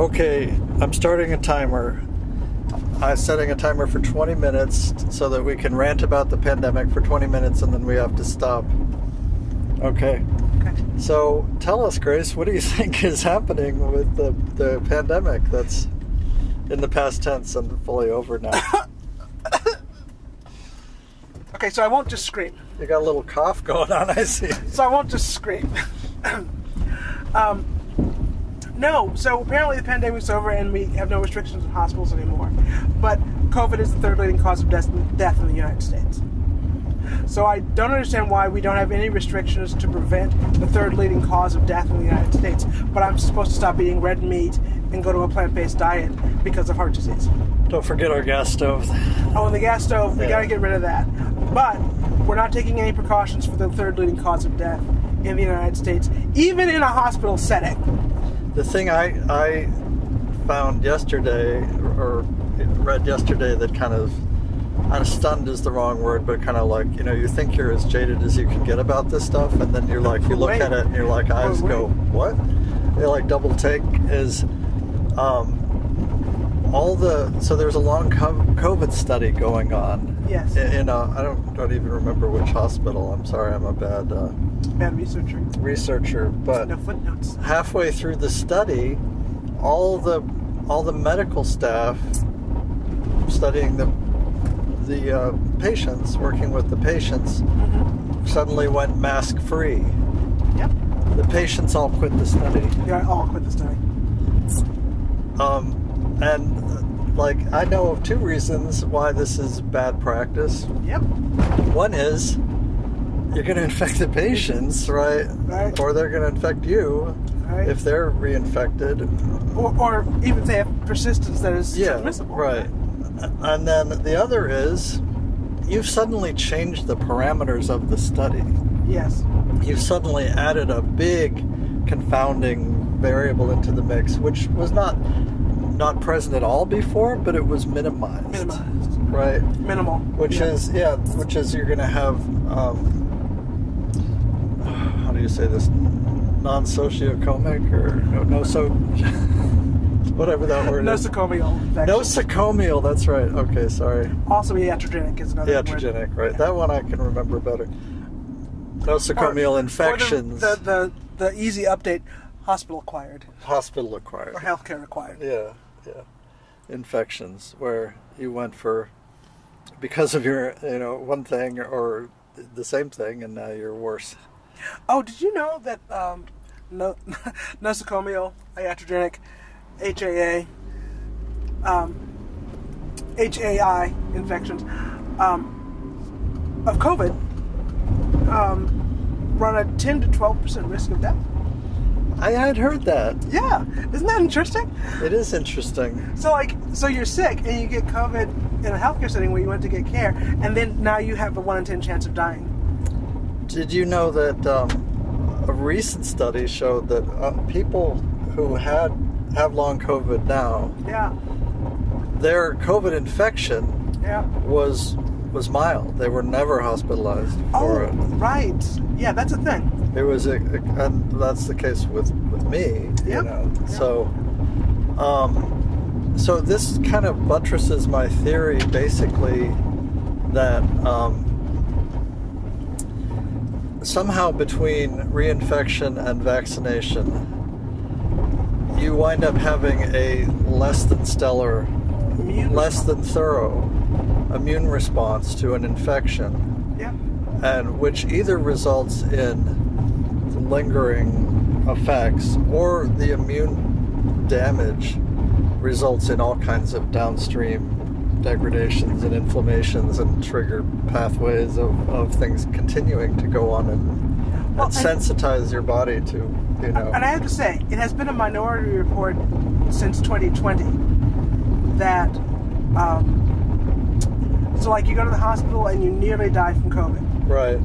Okay, I'm starting a timer. I'm setting a timer for 20 minutes so that we can rant about the pandemic for 20 minutes and then we have to stop. Okay. Okay. So tell us, Grace, what do you think is happening with the, the pandemic that's in the past tense and fully over now? Okay, so I won't just scream. you got a little cough going on, I see. So I won't just scream. um, no, so apparently the pandemic's over and we have no restrictions in hospitals anymore. But COVID is the third leading cause of death, death in the United States. So I don't understand why we don't have any restrictions to prevent the third leading cause of death in the United States. But I'm supposed to stop eating red meat and go to a plant-based diet because of heart disease. Don't forget our gas stove. Oh, and the gas stove, we Yeah. gotta get rid of that. But we're not taking any precautions for the third leading cause of death in the United States, even in a hospital setting. The thing I, I found yesterday, or read yesterday, that kind of, of stunned is the wrong word, but kind of like, you know, you think you're as jaded as you can get about this stuff, and then you're like, you look Wait. at it and you're like eyes Wait. go, what? They like double take is, um, all the so there's a long COVID study going on. Yes. In, a, I don't don't even remember which hospital. I'm sorry, I'm a bad uh, Bad researcher. researcher, but No footnotes. halfway through the study, all the all the medical staff studying the the uh, patients, working with the patients, Mm-hmm. suddenly went mask free. Yep. The patients all quit the study, Yeah, I'll quit the study. um, and like I know of two reasons why this is bad practice. Yep. One is you're going to infect the patients, right? Right. Or they're going to infect you Right. if they're reinfected. Or, or even if they have persistence that is Yeah, transmissible. right. And then the other is you've suddenly changed the parameters of the study. Yes. You've suddenly added a big confounding variable into the mix, which was not not present at all before, but it was minimized. Minimized. Right. Minimal. Which Yeah. is yeah, which is you're gonna have um, how do you say this? Non-sociocomic or no, no so whatever that word is. nosocomial infection. Nosocomial, that's right. Okay, sorry. Also, iatrogenic is another word. Right. Yeah. That one I can remember better. Nosocomial Or- infections, Or the, the, the, the easy update, hospital acquired hospital acquired. or healthcare acquired. Yeah, yeah. Infections, where you went for, because of your, you know, one thing or the same thing, and now you're worse. Oh, did you know that um, no, nosocomial, iatrogenic, HAA, um, HAI infections um, of COVID um, run a 10 to 12% risk of death? I had heard that. Yeah, isn't that interesting? It is interesting. So, like, so you're sick and you get COVID in a healthcare setting where you went to get care, and then now you have a 1 in 10 chance of dying. Did you know that um, a recent study showed that uh, people who had have long COVID now, Yeah, their COVID infection yeah. was was mild. They were never hospitalized Oh, for it. right. Yeah, that's a thing. It was a, a- and that's the case with with me. You Yep. know, Yep. so um, so this kind of buttresses my theory, basically, that um, somehow between reinfection and vaccination, you wind up having a less than stellar, Immune less than thorough immune response to an infection Yeah. and which either results in lingering effects or the immune damage results in all kinds of downstream degradations and inflammations and trigger pathways of, of things continuing to go on and, Well, and sensitize your body to you know And I have to say, it has been a minority report since 2020 that, um, so like you go to the hospital and you nearly die from COVID. right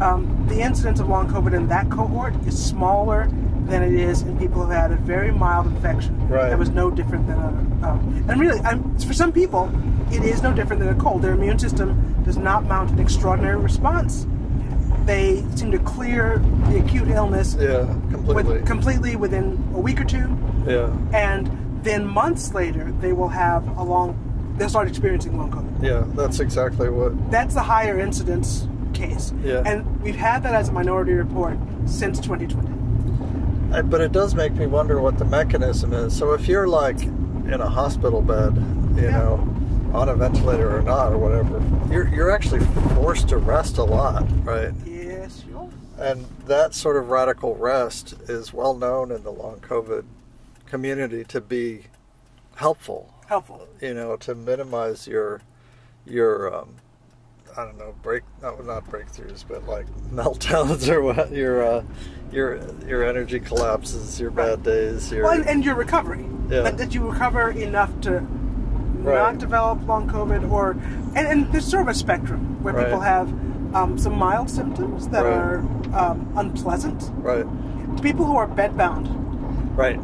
Um, the incidence of long COVID in that cohort is smaller than it is in people who had a very mild infection. Right. That was no different than a. Um, and really, I'm, for some people, it is no different than a cold. Their immune system does not mount an extraordinary response. they seem to clear the acute illness Yeah, completely. with, completely within a week or two, yeah, and then months later they will have a long. They'll start experiencing long COVID. yeah. That's exactly what. That's the higher incidence case, Yeah. and we've had that as a minority report since 2020. I- But it does make me wonder what the mechanism is. So if you're like in a hospital bed, you Yeah. know, on a ventilator or not or whatever, you're you're actually forced to rest a lot, right? Yes, sure. And that sort of radical rest is well known in the long COVID community to be helpful. Helpful. You know, to minimize your your um, I don't know break not not breakthroughs, but like meltdowns or what your uh, your your energy collapses, your bad days, your Well, and, and your recovery. Yeah. That, that you recover enough to Right. not develop long COVID, or and, and there's sort of a spectrum where Right. people have um, some mild symptoms that Right. are um, unpleasant right, to people who are bedbound, right.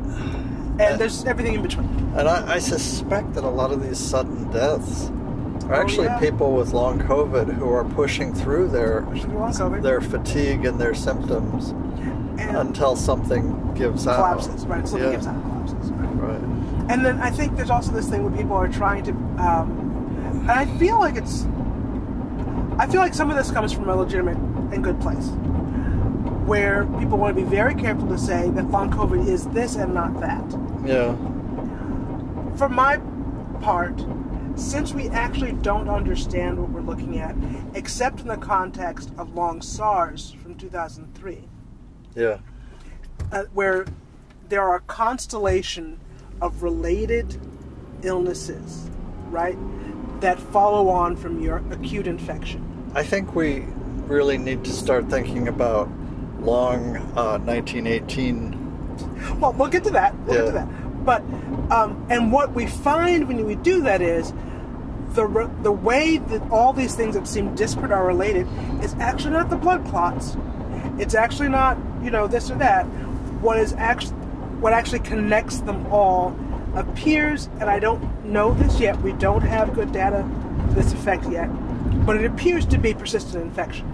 and there's everything in between. And I, I suspect that a lot of these sudden deaths are Oh, actually yeah. people with long COVID who are pushing through their their fatigue and their symptoms and until something gives out. collapses, right? Something Yeah. gives out, collapses, right? Right. And then I think there's also this thing where people are trying to, um, and I feel like it's, I feel like some of this comes from a legitimate and good place, where people want to be very careful to say that long COVID is this and not that. Yeah. For my part, since we actually don't understand what we're looking at, except in the context of long SARS from 2003, Yeah. uh, where there are a constellation of related illnesses, right, that follow on from your acute infection. I think we really need to start thinking about long uh, 1918. Well, we'll get to that. We'll get to Yeah. that. But um, and what we find when we do that is the the way that all these things that seem disparate are related is actually not the blood clots. It's actually not you know this or that. What is actually what actually connects them all appears, and I don't know this yet. We don't have good data to this effect yet, but it appears to be persistent infection.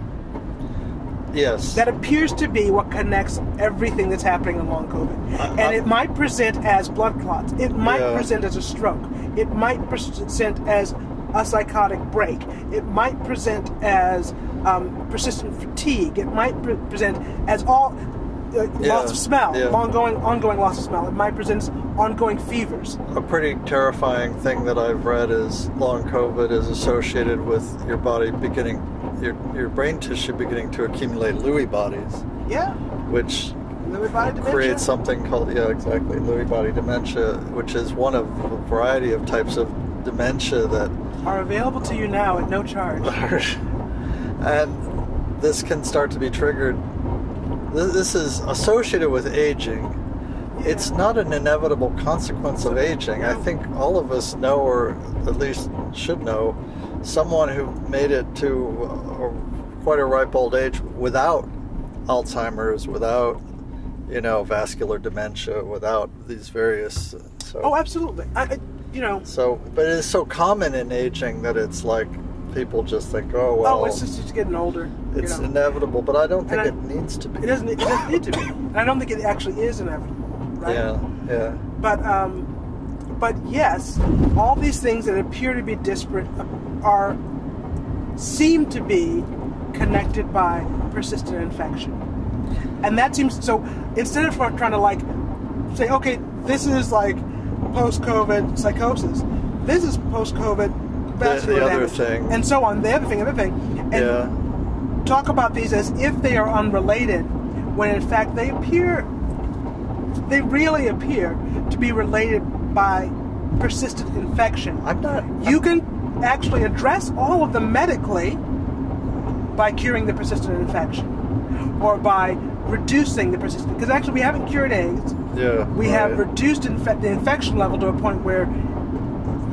Yes. That appears to be what connects everything that's happening in long COVID. Uh, and uh, it might present as blood clots. It might Yeah. present as a stroke. It might present as a psychotic break. It might present as um, persistent fatigue. It might pre- present as all uh, Yeah, loss of smell, yeah. ongoing ongoing loss of smell. It might present as ongoing fevers. a pretty terrifying thing that I've read is long COVID is associated with your body beginning, your, your brain tissue beginning to accumulate Lewy bodies, Yeah, which Lewy body dementia. creates something called, yeah, exactly, Lewy body dementia, which is one of a variety of types of dementia that are available to you now at no charge. and this can start to be triggered. This is associated with aging. It's not an inevitable consequence of aging. I think all of us know, or at least should know, someone who made it to uh, quite a ripe old age without Alzheimer's, without you know vascular dementia, without these various. uh, So. Oh, absolutely. I, I, you know, So, but it is so common in aging that it's like people just think, oh well, oh, it's just, it's getting older. you it's know. inevitable. But I don't think I- it needs to be. It doesn't. It doesn't need to be. And I don't think it actually is inevitable. Right? Yeah, yeah, But um, but yes, all these things that appear to be disparate are seem to be connected by persistent infection, and that seems so. Instead of trying to like say, okay, this is like post-COVID psychosis, this is post-COVID vascular the other damage, thing. and so on. The other thing, other thing, and yeah. talk about these as if they are unrelated, when in fact they appear, they really appear to be related by persistent infection. I'm not. You can actually address all of them medically by curing the persistent infection or by reducing the persistent because actually we haven't cured AIDS. Yeah. We have reduced infe- the infection level to a point where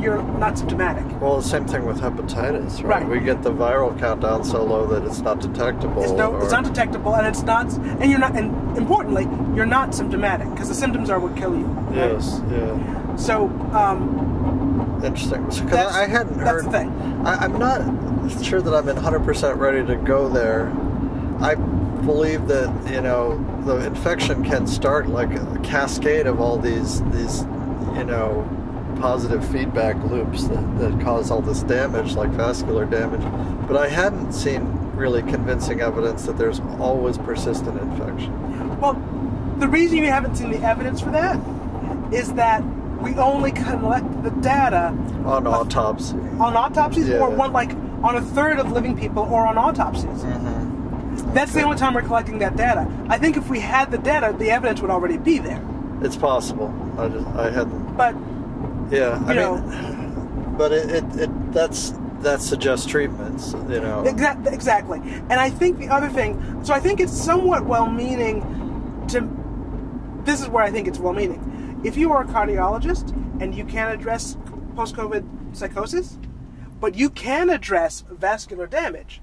you're not symptomatic. Well, the same thing with hepatitis, right? Right. We get the viral count down so low that it's not detectable. It's, no, or- it's not detectable, and it's not, and you're not, and importantly, you're not symptomatic because the symptoms are what kill you. right? Yes. Yeah. So, um, Interesting. Because I hadn't that's heard. the thing. I, I'm not sure that I've been 100% ready to go there. I believe that you know the infection can start like a cascade of all these these you know positive feedback loops that, that cause all this damage, like vascular damage. But I hadn't seen really convincing evidence that there's always persistent infection. Well, the reason you haven't seen the evidence for that is that we only collect the data On autopsy. on autopsies or one like on a third of living people or on autopsies. Mm-hmm. That's the only time we're collecting that data. I think if we had the data, the evidence would already be there. It's possible. I just I hadn't. But Yeah, I You mean, but it, it, it that's that suggests treatments. You know. Exa- exactly. And I think the other thing, so I think it's somewhat well meaning to. This is where I think it's well meaning. If you are a cardiologist and you can't address post COVID psychosis, but you can address vascular damage,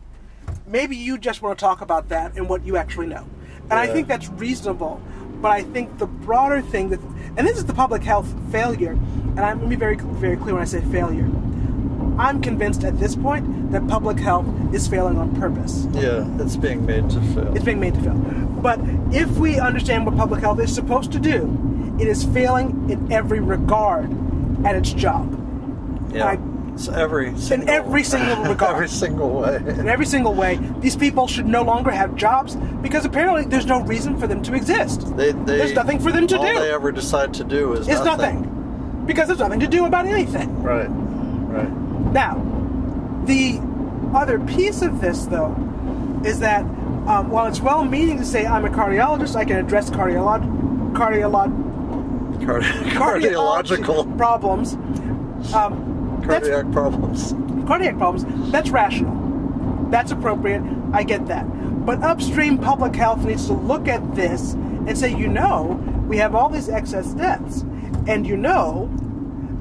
maybe you just want to talk about that and what you actually know. And I think that's reasonable. But I think the broader thing that, and this is the public health failure, and I'm going to be very, very clear when I say failure. I'm convinced at this point that public health is failing on purpose. Yeah, it's being made to fail. It's being made to fail. But if we understand what public health is supposed to do, it is failing in every regard at its job. yeah. I- it's every single, every single regard. every single way. In every single way, these people should no longer have jobs because apparently there's no reason for them to exist. They, they, There's nothing for them to all do. All they ever decide to do is It's nothing. nothing. Because there's nothing to do about anything. Right. Right. Now, the other piece of this, though, is that um, while it's well meaning to say I'm a cardiologist, I can address cardiolog- cardiolog- Cardi- cardiological problems. Um, cardiac problems. cardiac problems, that's rational. That's appropriate. I get that. But upstream public health needs to look at this and say, you know, we have all these excess deaths, and you know,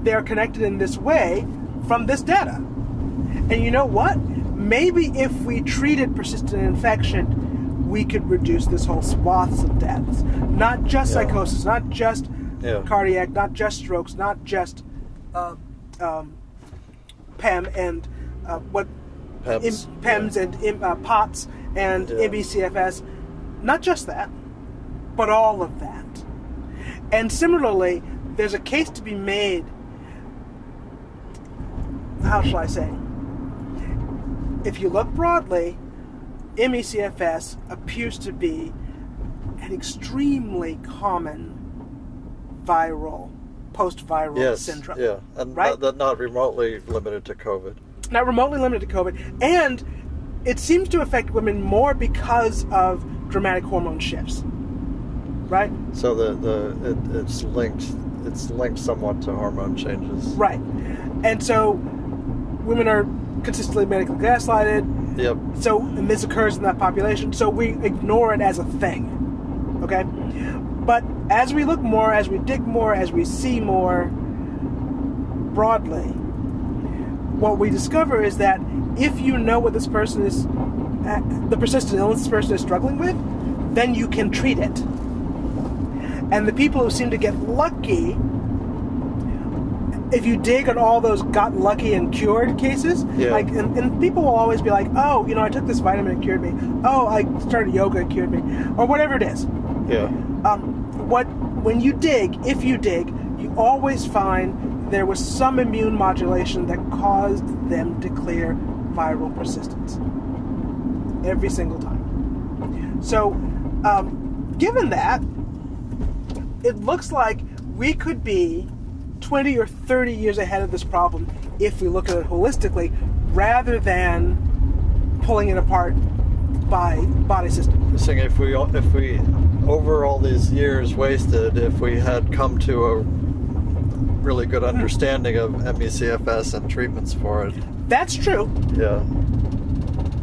they're connected in this way from this data. And you know what? Maybe if we treated persistent infection, we could reduce this whole swaths of deaths. Not just Yeah. psychosis, not just Yeah. cardiac, not just strokes, not just uh, um, PEM and uh, what PEMS, im- PEMS yeah. and im- uh, POTS and Yeah. MECFS. Not just that, but all of that. And similarly, there's a case to be made. How shall I say? If you look broadly, MECFS appears to be an extremely common viral, post-viral Yes. syndrome. Yeah. And right? not, not remotely limited to COVID. not remotely limited to COVID, and it seems to affect women more because of dramatic hormone shifts. Right? So the the it, it's linked. It's linked somewhat to hormone changes. Right. And so women are consistently medically gaslighted. Yep. So, and this occurs in that population, so we ignore it as a thing. Okay? But as we look more, as we dig more, as we see more broadly, what we discover is that if you know what this person is, uh, the persistent illness this person is struggling with, then you can treat it. And the people who seem to get lucky, if you dig on all those got lucky and cured cases, Yeah. like, and, and people will always be like, oh, you know, I took this vitamin, it cured me. Oh, I started yoga, it cured me. Or whatever it is Yeah. um, what when you dig, if you dig, you always find there was some immune modulation that caused them to clear viral persistence every single time. So, um, given that, it looks like we could be 20 or 30 years ahead of this problem if we look at it holistically rather than pulling it apart by body system. Saying if we if we over all these years wasted, if we had come to a really good hmm. understanding of MECFS and treatments for it, That's true. yeah.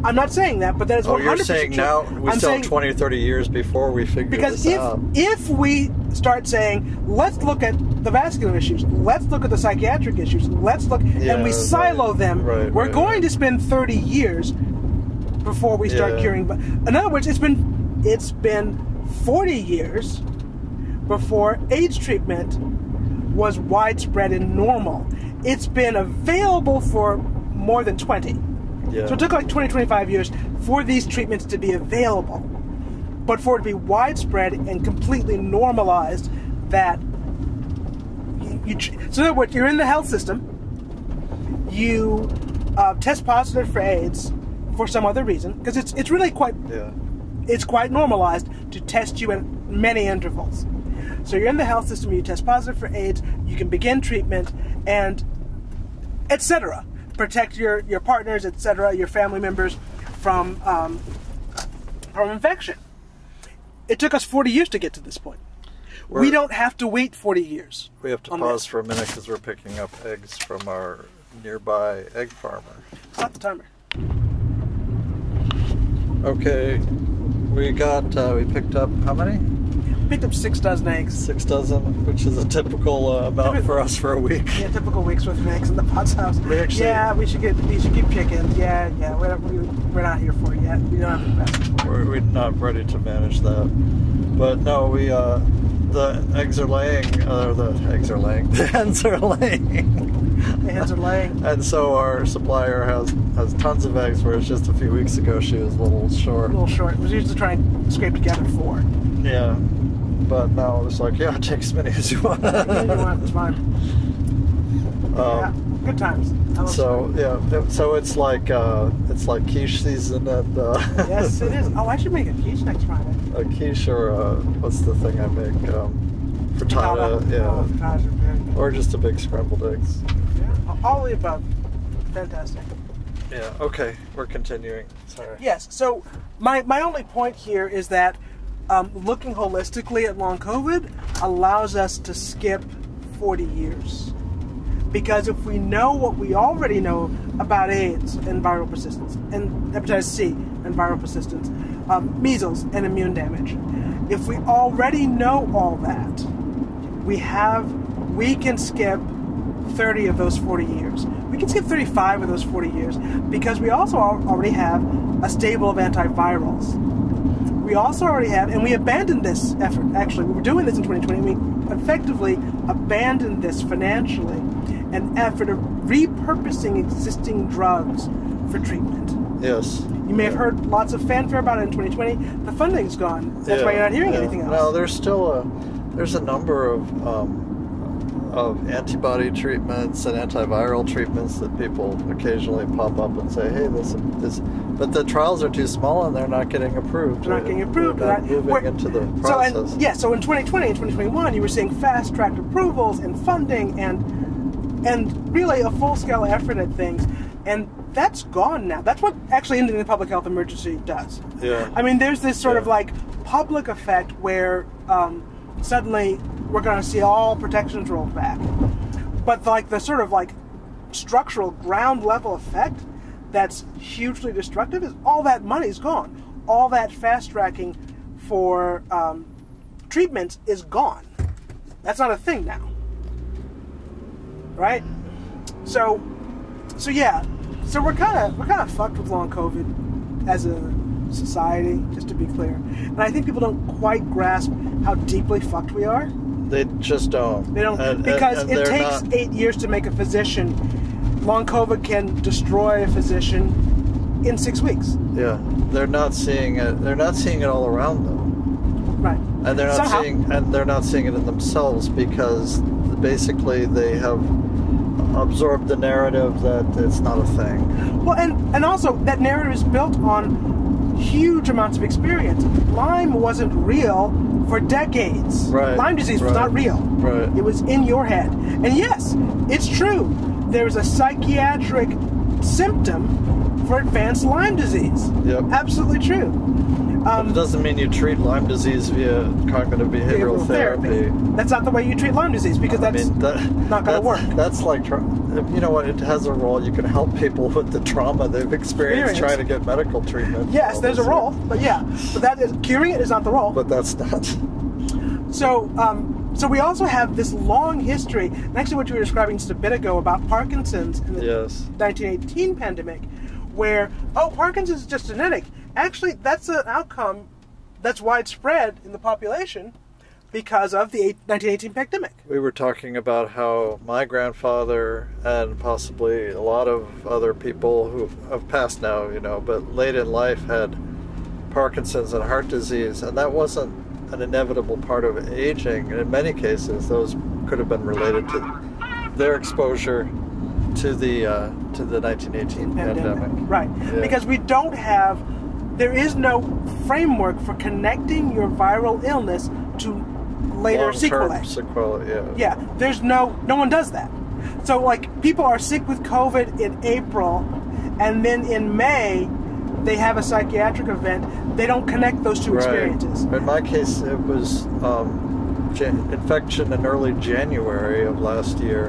I'm not saying that, but that is 100% Oh, you're saying true. now we I'm still saying have 20 or 30 years before we figure because this if out. if we start saying let's look at the vascular issues, let's look at the psychiatric issues, let's look Yeah, and we silo right, them, right, we're right, going to spend 30 years before we start Yeah. curing. But in other words, it's been it's been 40 years before AIDS treatment was widespread and normal. It's been available for more than 20. Yeah. So it took like 20, 25 years for these treatments to be available, but for it to be widespread and completely normalized that you, you so in other words, you're in the health system, you uh, test positive for AIDS for some other reason because it's it's really quite Yeah. It's quite normalized to test you at many intervals. So you're in the health system, you test positive for AIDS, you can begin treatment, and etc. Protect your, your partners, etc., your family members from um, from infection. It took us 40 years to get to this point. we We're- don't have to wait 40 years. We have to pause this. for a minute because we're picking up eggs from our nearby egg farmer. Stop the timer. Okay, we got uh, we picked up how many? Picked up six dozen eggs. Six dozen, which is a typical uh, amount for us for a week. Yeah, typical weeks with eggs in the Potts house. We actually- yeah, we should get we should keep chickens. Yeah, yeah, we're, we, we're not here for it yet. We don't have the best. We're, we're not ready to manage that. But no, we uh, the eggs are laying. Uh, the eggs are laying. The hens are laying. The hens are laying. And so our supplier has has tons of eggs. Whereas just a few weeks ago she was a little short. A little short. It was used to try and scrape together four. Yeah. But now it's like, yeah, take as many as you want. Yeah, you want, it's fine. yeah, Um, good times. So yeah, so it's like uh, it's like quiche season at. uh, yes, it is. Oh, I should make a quiche next Friday. a quiche or uh what's the thing I make? Um, frittata, Oh, yeah, are or just a big scrambled eggs. Yeah, all the above. Fantastic. Yeah. Okay, we're continuing. Sorry. Yes. So my my only point here is that um, looking holistically at long COVID allows us to skip 40 years. Because if we know what we already know about AIDS and viral persistence, and hepatitis C and viral persistence, um, measles and immune damage, if we already know all that, we have, we can skip 30 of those 40 years. We can skip 35 of those 40 years because we also already have a stable of antivirals. We also already have, and we abandoned this effort. Actually, we were doing this in 2020. We effectively abandoned this financially, an effort of repurposing existing drugs for treatment. Yes. You may have heard lots of fanfare about it in 2020. The funding's gone. That's why you're not hearing yeah. anything else. No, there's still a there's a number of um, of antibody treatments and antiviral treatments that people occasionally pop up and say, "Hey, this this," but the trials are too small and they're not getting approved. They're not getting approved. They're not They're moving we're- into the So, process. and, yeah, so in 2020 and 2021, you were seeing fast tracked approvals and funding and and really a full scale effort at things, and that's gone now. That's what actually ending the public health emergency does. Yeah. I mean, there's this sort of like public effect where um, suddenly we're going to see all protections rolled back, but like the sort of like structural ground level effect that's hugely destructive is all that money's gone. All that fast tracking for um, treatments is gone. That's not a thing now, right? So, so yeah, so we're kind of we're kind of fucked with long COVID as a society, just to be clear. And I think people don't quite grasp how deeply fucked we are. they just don't. They don't And- and- because and it takes not- eight years to make a physician. Long COVID can destroy a physician in six weeks. Yeah, they're not seeing it. They're not seeing it all around them. Right. and they're not Somehow- seeing and they're not seeing it in themselves because basically they have absorbed the narrative that it's not a thing. Well, and and also that narrative is built on huge amounts of experience. Lyme wasn't real for decades. Right, Lyme disease was right, not real. right. It was in your head. And yes, it's true. There's a psychiatric symptom for advanced Lyme disease. Yep. Absolutely true. But Um, it doesn't mean you treat Lyme disease via cognitive behavioral, therapy. That's not the way you treat Lyme disease because I that's mean, that, not gonna work. That's like, you know what? It has a role. You can help people with the trauma they've experienced Experience. trying to get medical treatment. yes, there's a role, but yeah, but that is curing it is not the role. But that's not. So, um, so we also have this long history, and actually, what you were describing just a bit ago about Parkinson's in the Yes. 1918 pandemic, where oh, Parkinson's is just genetic. Actually, that's an outcome that's widespread in the population because of the 1918 pandemic. We were talking about how my grandfather and possibly a lot of other people who have passed now, you know, but late in life had Parkinson's and heart disease, and that wasn't an inevitable part of aging. And in many cases, those could have been related to their exposure to the uh, to the 1918 pandemic. Right. Yeah. Because we don't have, there is no framework for connecting your viral illness to later sequelae. sequelae, yeah. Yeah, there's no, no one does that. So, like, people are sick with COVID in April, and then in May, they have a psychiatric event. They don't connect those two experiences. In my case, it was um, infection in early January of last year,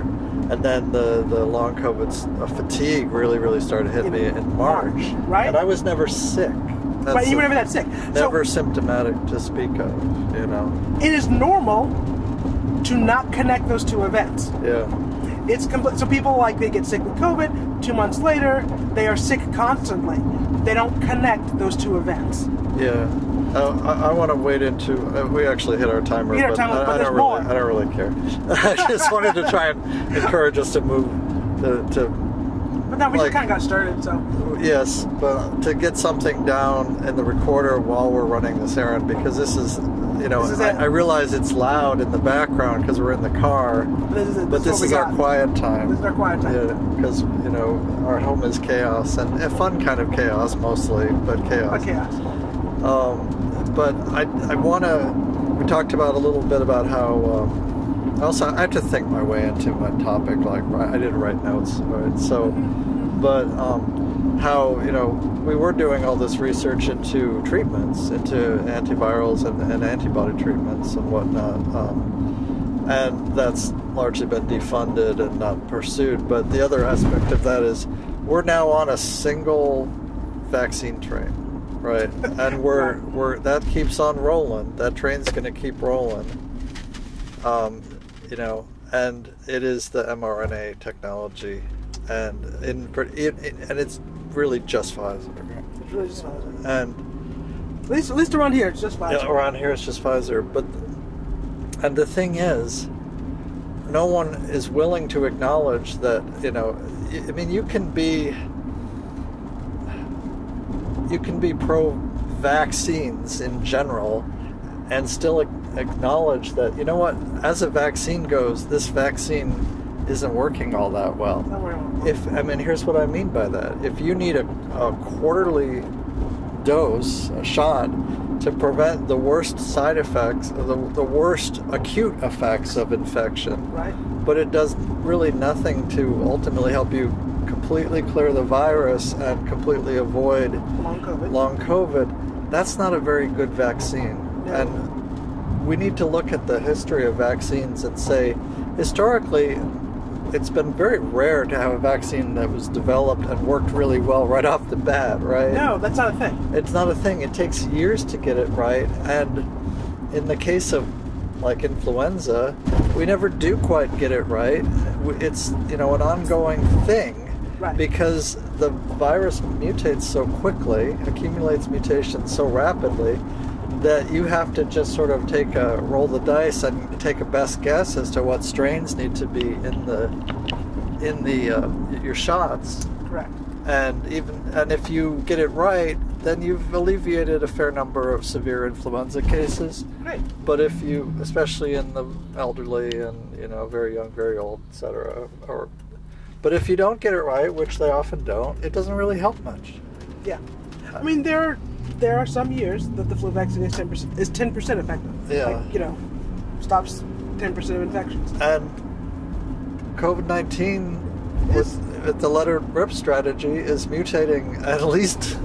and then the, the long COVID uh, fatigue really, really started hitting In me in March. March, right? And I was never sick. That's But you were never that sick. never So, symptomatic to speak of, you know. it is normal to not connect those two events. Yeah. It's complete. So people like they get sick with COVID. Two months later, they are sick constantly. They don't connect those two events. Yeah. Uh, I, I want to wade into. Uh, we actually hit our timer, hit our but, timer, I, but I don't really. more. I don't really care. I just wanted to try and encourage us to move to, to But now we Like- just kind of got started. So Yes, but to get something down in the recorder while we're running this errand, because this is, you know, This is I. I realize it's loud in the background because we're in the car, this is, but this we is our got. quiet time. This is our quiet time. Yeah, because you know our home is chaos and a fun kind of chaos mostly, but chaos. Okay. Um, but I, I want to. We talked about a little bit about how. Um, also, I have to think my way into my topic. Like I didn't write notes, right? So, but um, how you know we were doing all this research into treatments, into antivirals and, and antibody treatments and whatnot, um, and that's largely been defunded and not pursued. But the other aspect of that is we're now on a single vaccine train, right? And we're we're that keeps on rolling. That train's going to keep rolling. Um, you know, and it is the mRNA technology, and in it, it, and it's really just Pfizer. It's really just Pfizer. And um, At least, at least around here, it's just Pfizer. yeah, around here it's just Pfizer. But and the thing is, no one is willing to acknowledge that you know. I mean, you can be you can be pro vaccines in general and still acknowledge that you know what as a vaccine goes this vaccine isn't working all that well Not worry about it. if I mean, here's what I mean by that. If you need a, a quarterly dose, a shot, to prevent the worst side effects, the, the worst acute effects of infection, right? but it does really nothing to ultimately help you completely clear the virus and completely avoid Long COVID. long COVID, that's not a very good vaccine. And we need to look at the history of vaccines and say, historically, it's been very rare to have a vaccine that was developed and worked really well right off the bat, right? No, that's not a thing. It's not a thing. It takes years to get it right. And in the case of like influenza, we never do quite get it right. It's, you know, an ongoing thing Right. because the virus mutates so quickly, accumulates mutations so rapidly that you have to just sort of take a roll the dice and take a best guess as to what strains need to be in the in the uh, your shots Correct. and even and if you get it right then you've alleviated a fair number of severe influenza cases Great. but if you especially in the elderly and you know very young very old etc or but if you don't get it right which they often don't it doesn't really help much Yeah. I mean, there are, there are some years that the flu vaccine is ten percent is ten percent effective. Yeah. Like, you know, stops ten percent of infections. and covid-19 with, with the letter rip strategy is mutating at least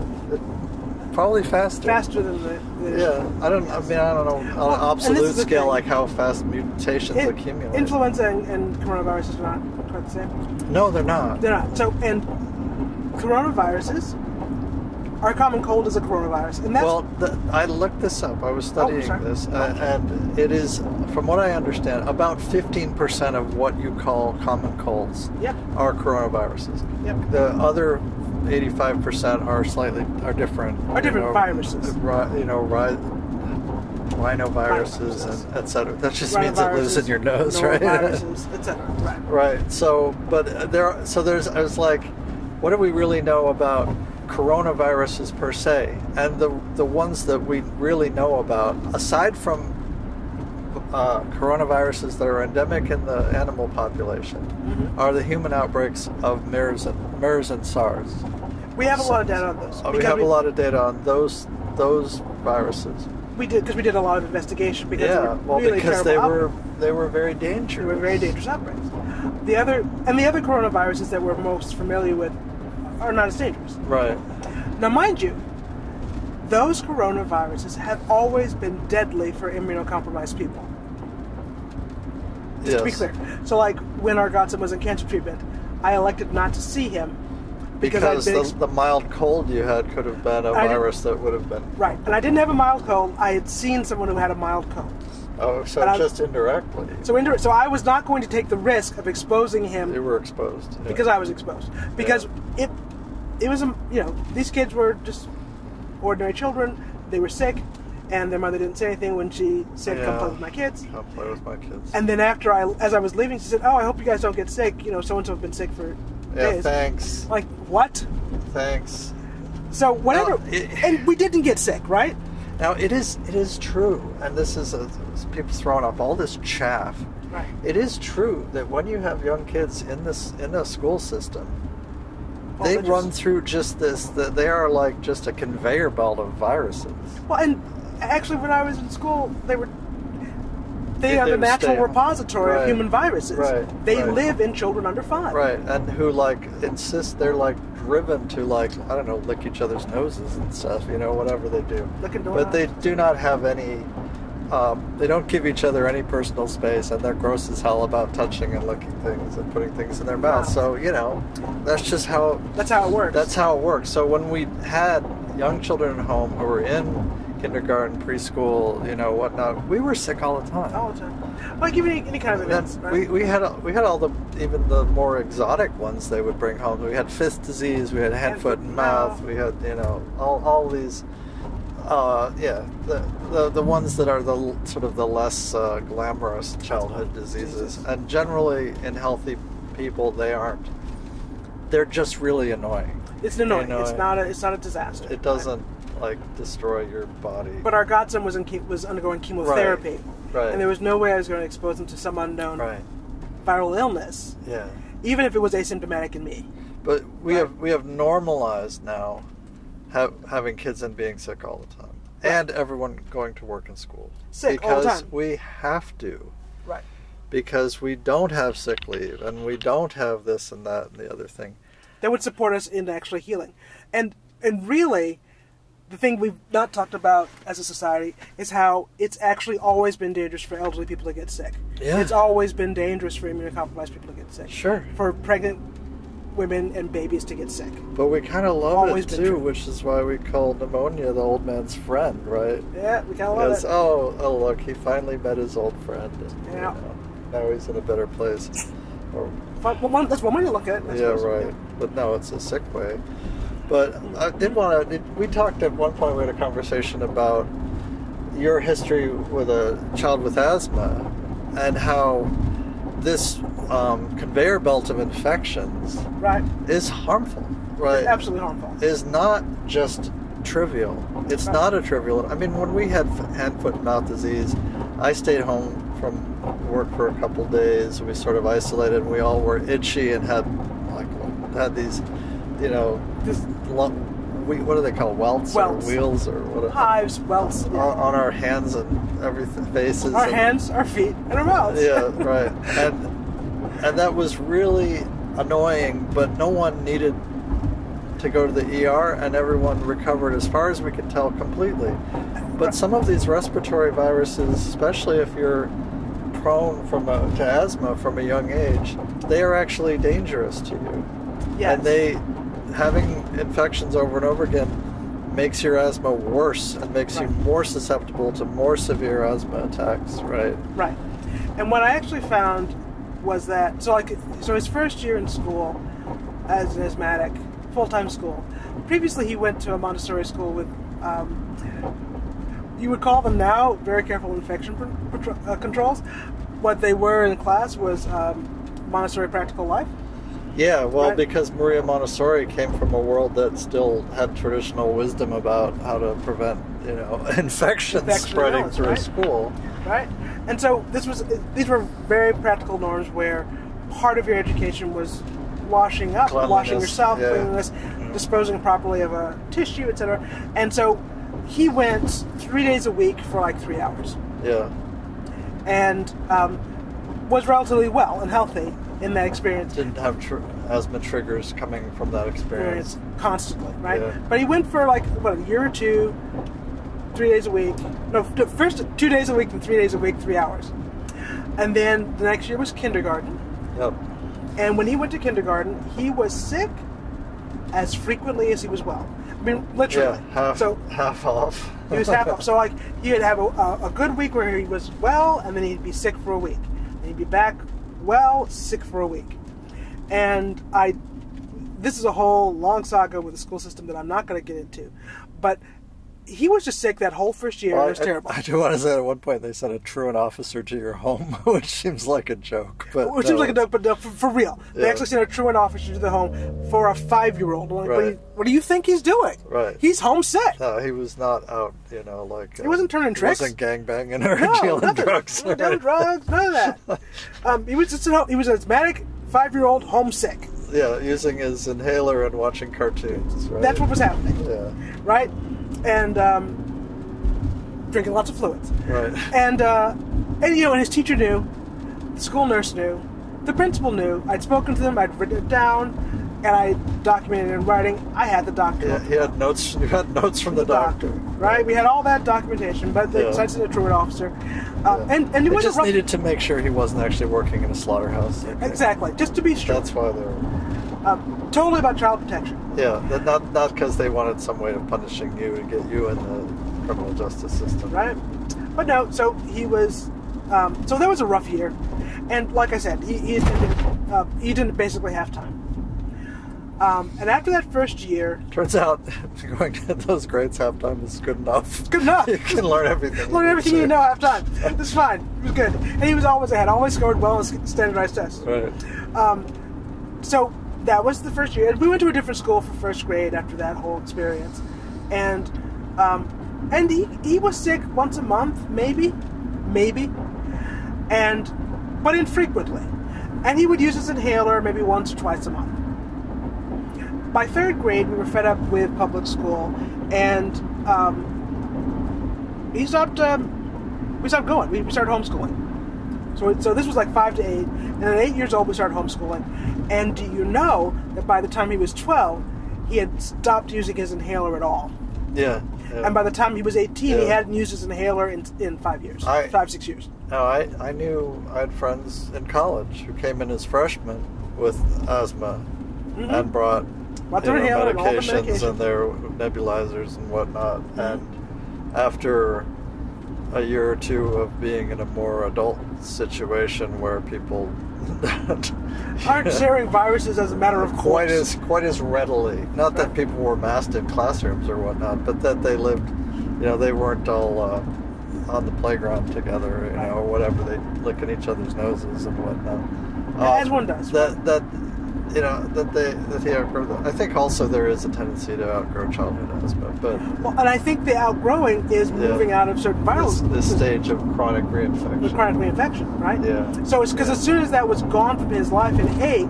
probably faster Faster than the. the Yeah, I don't. I mean, I don't know on an Well, absolute scale thing. like how fast mutations In- accumulate. influenza and, and coronaviruses are not quite the same. no, they're not. They're not. So, and coronaviruses, our common cold is a coronavirus, and that's well, the, I looked this up. I was studying sorry. this, uh, and it is, from what I understand, about 15% of what you call common colds Yep. are coronaviruses. Yep. The other 85% are slightly are different. Are different know, viruses. ri- You know, ri- rhinoviruses Rhinoviruses. and et cetera. That just means it lives in your nose, right? noroviruses, etc. Right. right. So, but there, so there's. I was like, what do we really know about coronaviruses per se? And the the ones that we really know about, aside from uh, coronaviruses that are endemic in the animal population, Mhm. are the human outbreaks of MERS and MERS and SARS. We have a lot of data on those. Uh, we have a lot of data on those those viruses. We did because we did a lot of investigation because they yeah, were well, really because they were they were very dangerous. They were very dangerous outbreaks. The other and the other coronaviruses that we're most familiar with are not as dangerous. Right. Now, mind you, those coronaviruses have always been deadly for immunocompromised people. Yes. To be clear, so like when our godson was in cancer treatment, I elected not to see him because, Because, the, the mild cold you had could have been a I virus that would have been. right, and I didn't have a mild cold. I had seen someone who had a mild cold. Oh, so I- just indirectly. So, indir- so I was not going to take the risk of exposing him you were exposed. yeah. because I was exposed. Because it, it was, a- you know, these kids were just ordinary children. They were sick, and their mother didn't say anything when she said, "Come Yeah. play with my kids." I'll play with my kids. And then after I, as I was leaving, she said, "Oh, I hope you guys don't get sick. You know, so and so have been sick for yeah, days." thanks. Like what? Thanks. So whatever. It- and we didn't get sick, right? Now it is it is true, and this is a, people throwing up all this chaff. Right. It is true that when you have young kids in this in a school system, they run through just this. That they are like just a conveyor belt of viruses. Well, and actually, when I was in school, they were. They They- are the natural repository right, of human viruses. right, They right. live in children under five. Right, and who like insist they're like driven to like I don't know lick each other's noses and stuff, you know, whatever they do. Licking But they do not have any. Um, they don't give each other any personal space, and they're gross as hell about touching and licking things and putting things in their mouth. Wow. So you know, that's just how That's how it works. that's how it works. So when we had young children at home who were in kindergarten, preschool, you know, whatnot, we were sick all the time. all the time. Like even any, any kind of events, right? we, we had we had all the even the more exotic ones they would bring home. We had fifth disease, we had hand, foot, and mouth, we had you know all, all these, uh, yeah, the, the the ones that are the sort of the less uh, glamorous childhood diseases, and generally in healthy people they aren't. They're just really annoying. it's annoying. you know, it's not a. It's not a disaster. It doesn't like destroy your body. But our godson was in che- was undergoing chemotherapy, right, and there was no way I was going to expose him to some unknown right, viral illness, yeah. even if it was asymptomatic in me. But we Right. have we have normalized now ha- having kids and being sick all the time, Right. and everyone going to work and school Sick all the because time. we have to Right. because we don't have sick leave and we don't have this and that and the other thing. that would support us in actually healing. And and really, the thing we've not talked about as a society is how it's actually always been dangerous for elderly people to get sick. Yeah. It's always been dangerous for immunocompromised people to get sick. Sure. For pregnant women and babies to get sick. But we kind of love Always it too, true. which is why we call pneumonia the old man's friend, right? Yeah, we kind of love it. oh oh look, he finally met his old friend. And, you Yeah. know, now he's in a better place. Or well, one, that's one way to look at it. Yeah, right. But no, it's a sick way. But I did want to. We talked at one point. We had a conversation about your history with a child with asthma, and how this um, conveyor belt of infections Right. is harmful. Right. It's absolutely harmful. Is not just trivial. It's Right. not a trivial. I mean, when we had hand, foot, and mouth disease, I stayed home from work for a couple days. We sort of isolated. And we all were itchy and had like had these, you know, Just lump, we, what do they call welts, Welts. or wheals or what? hives, welts, On, on our hands and everything, faces. our and- hands, our feet, and our mouths. yeah, right. And and that was really annoying, but no one needed to go to the ER and everyone recovered as far as we could tell completely. But some of these respiratory viruses, especially if you're prone from a, to asthma from a young age, they are actually dangerous to you. Yes. And they having infections over and over again makes your asthma worse and makes you more susceptible to more severe asthma attacks, right? Right. And what I actually found was that so like so his first year in school as an asthmatic, full time school. Previously he went to a Montessori school with um, you would call them now very careful infection uh, controls. What they were in class was um, Montessori practical life. Yeah, well, Right. because Maria Montessori came from a world that still had traditional wisdom about how to prevent, you know, infections Infection spreading illness, through right? school. right? And so this was these were very practical norms where part of your education was washing up, washing yourself, yeah. cleanliness, disposing properly of a tissue, etc. And so he went three days a week for like three hours, Yeah, and um, was relatively well and healthy in that experience. didn't have tr- asthma triggers coming from that experience. constantly, right? Yeah. But he went for like what a year or two, three days a week. No, first two days a week and three days a week, three hours. And then the next year was kindergarten. Yep. And when he went to kindergarten, he was sick as frequently as he was well. I mean, literally. Yeah, half so half off. he was half off. So like he would have a, a, a good week where he was well, and then he'd be sick for a week. And he'd be back well, sick for a week. And I, this is a whole long saga with the school system that I'm not going to get into, but he was just sick that whole first year. Well, it was I, terrible. I, do want to say at one point they sent a truant officer to your home, which seems like a joke. But Which seems like a joke, but no, for, for real. They actually sent a truant officer to the home for a five-year-old. Like, what, do Right. you, what do you think he's doing? Right. He's homesick. No, he was not out. You know, like He wasn't turning tricks. he tricks. Wasn't gangbanging or No, dealing nothing. drugs. No, drugs, none of that. Um, he was just home. He was an asthmatic five-year-old homesick. Yeah, using his inhaler and watching cartoons. Right? That's what was happening, Yeah. right? And um, drinking lots of fluids. Right. And uh, and you know, and his teacher knew, the school nurse knew, the principal knew. I'd spoken to them. I'd written it down, and I documented it in writing. I had the doctor. Yeah, he had notes. You had notes from the, doctor. right? We had all that documentation, but the Yeah. send a truant officer, uh, and and it was just rough, needed to make sure he wasn't actually working in a slaughterhouse. Exactly just to be sure. That's why they were. Um, totally about child protection. Yeah, not not because they wanted some way of punishing you to get you in the criminal justice system. right? But no, so he was, um, so that was a rough year, and like I said, he he attended, uh, he didn't basically have time. Um, and after that first year, Turns out going to those grades half time is good enough. good enough. you can learn everything. Learn everything you know half time. It's fine. It was good, and he was always ahead. Always scored well on standardized tests. Right. Um, so that was the first year. And we went to a different school for first grade after that whole experience, and um, and he he was sick once a month, maybe, maybe, and but infrequently, and he would use his inhaler maybe once or twice a month. By third grade, we were fed up with public school, and um, he stopped. Um, we stopped going. We, we started homeschooling. So, so this was like five to eight, and at eight years old we started homeschooling. And do you know that by the time he was twelve, he had stopped using his inhaler at all? Yeah. yeah. And by the time he was eighteen, he hadn't used his inhaler in, in five years, I- five six years. No, I, I knew I had friends in college who came in as freshmen with asthma mm-hmm. and brought you their know, inhaler and medications and their nebulizers and whatnot. Mm-hmm. And after a year or two of being in a more adult situation where people Aren't sharing viruses as a matter of course. quite as quite as readily. Not that people were masked in classrooms or whatnot, but that they lived. You know, they weren't all uh, on the playground together. You know, or whatever. They licking each other's noses and whatnot. As one does. That that you know that they that he that. I think also there is a tendency to outgrow childhood asthma, but Well, and I think the outgrowing is moving out of certain viral this, this stage of chronic with reinfection. chronic reinfection, right? Yeah. So it's because as soon as that was gone from his life in eight,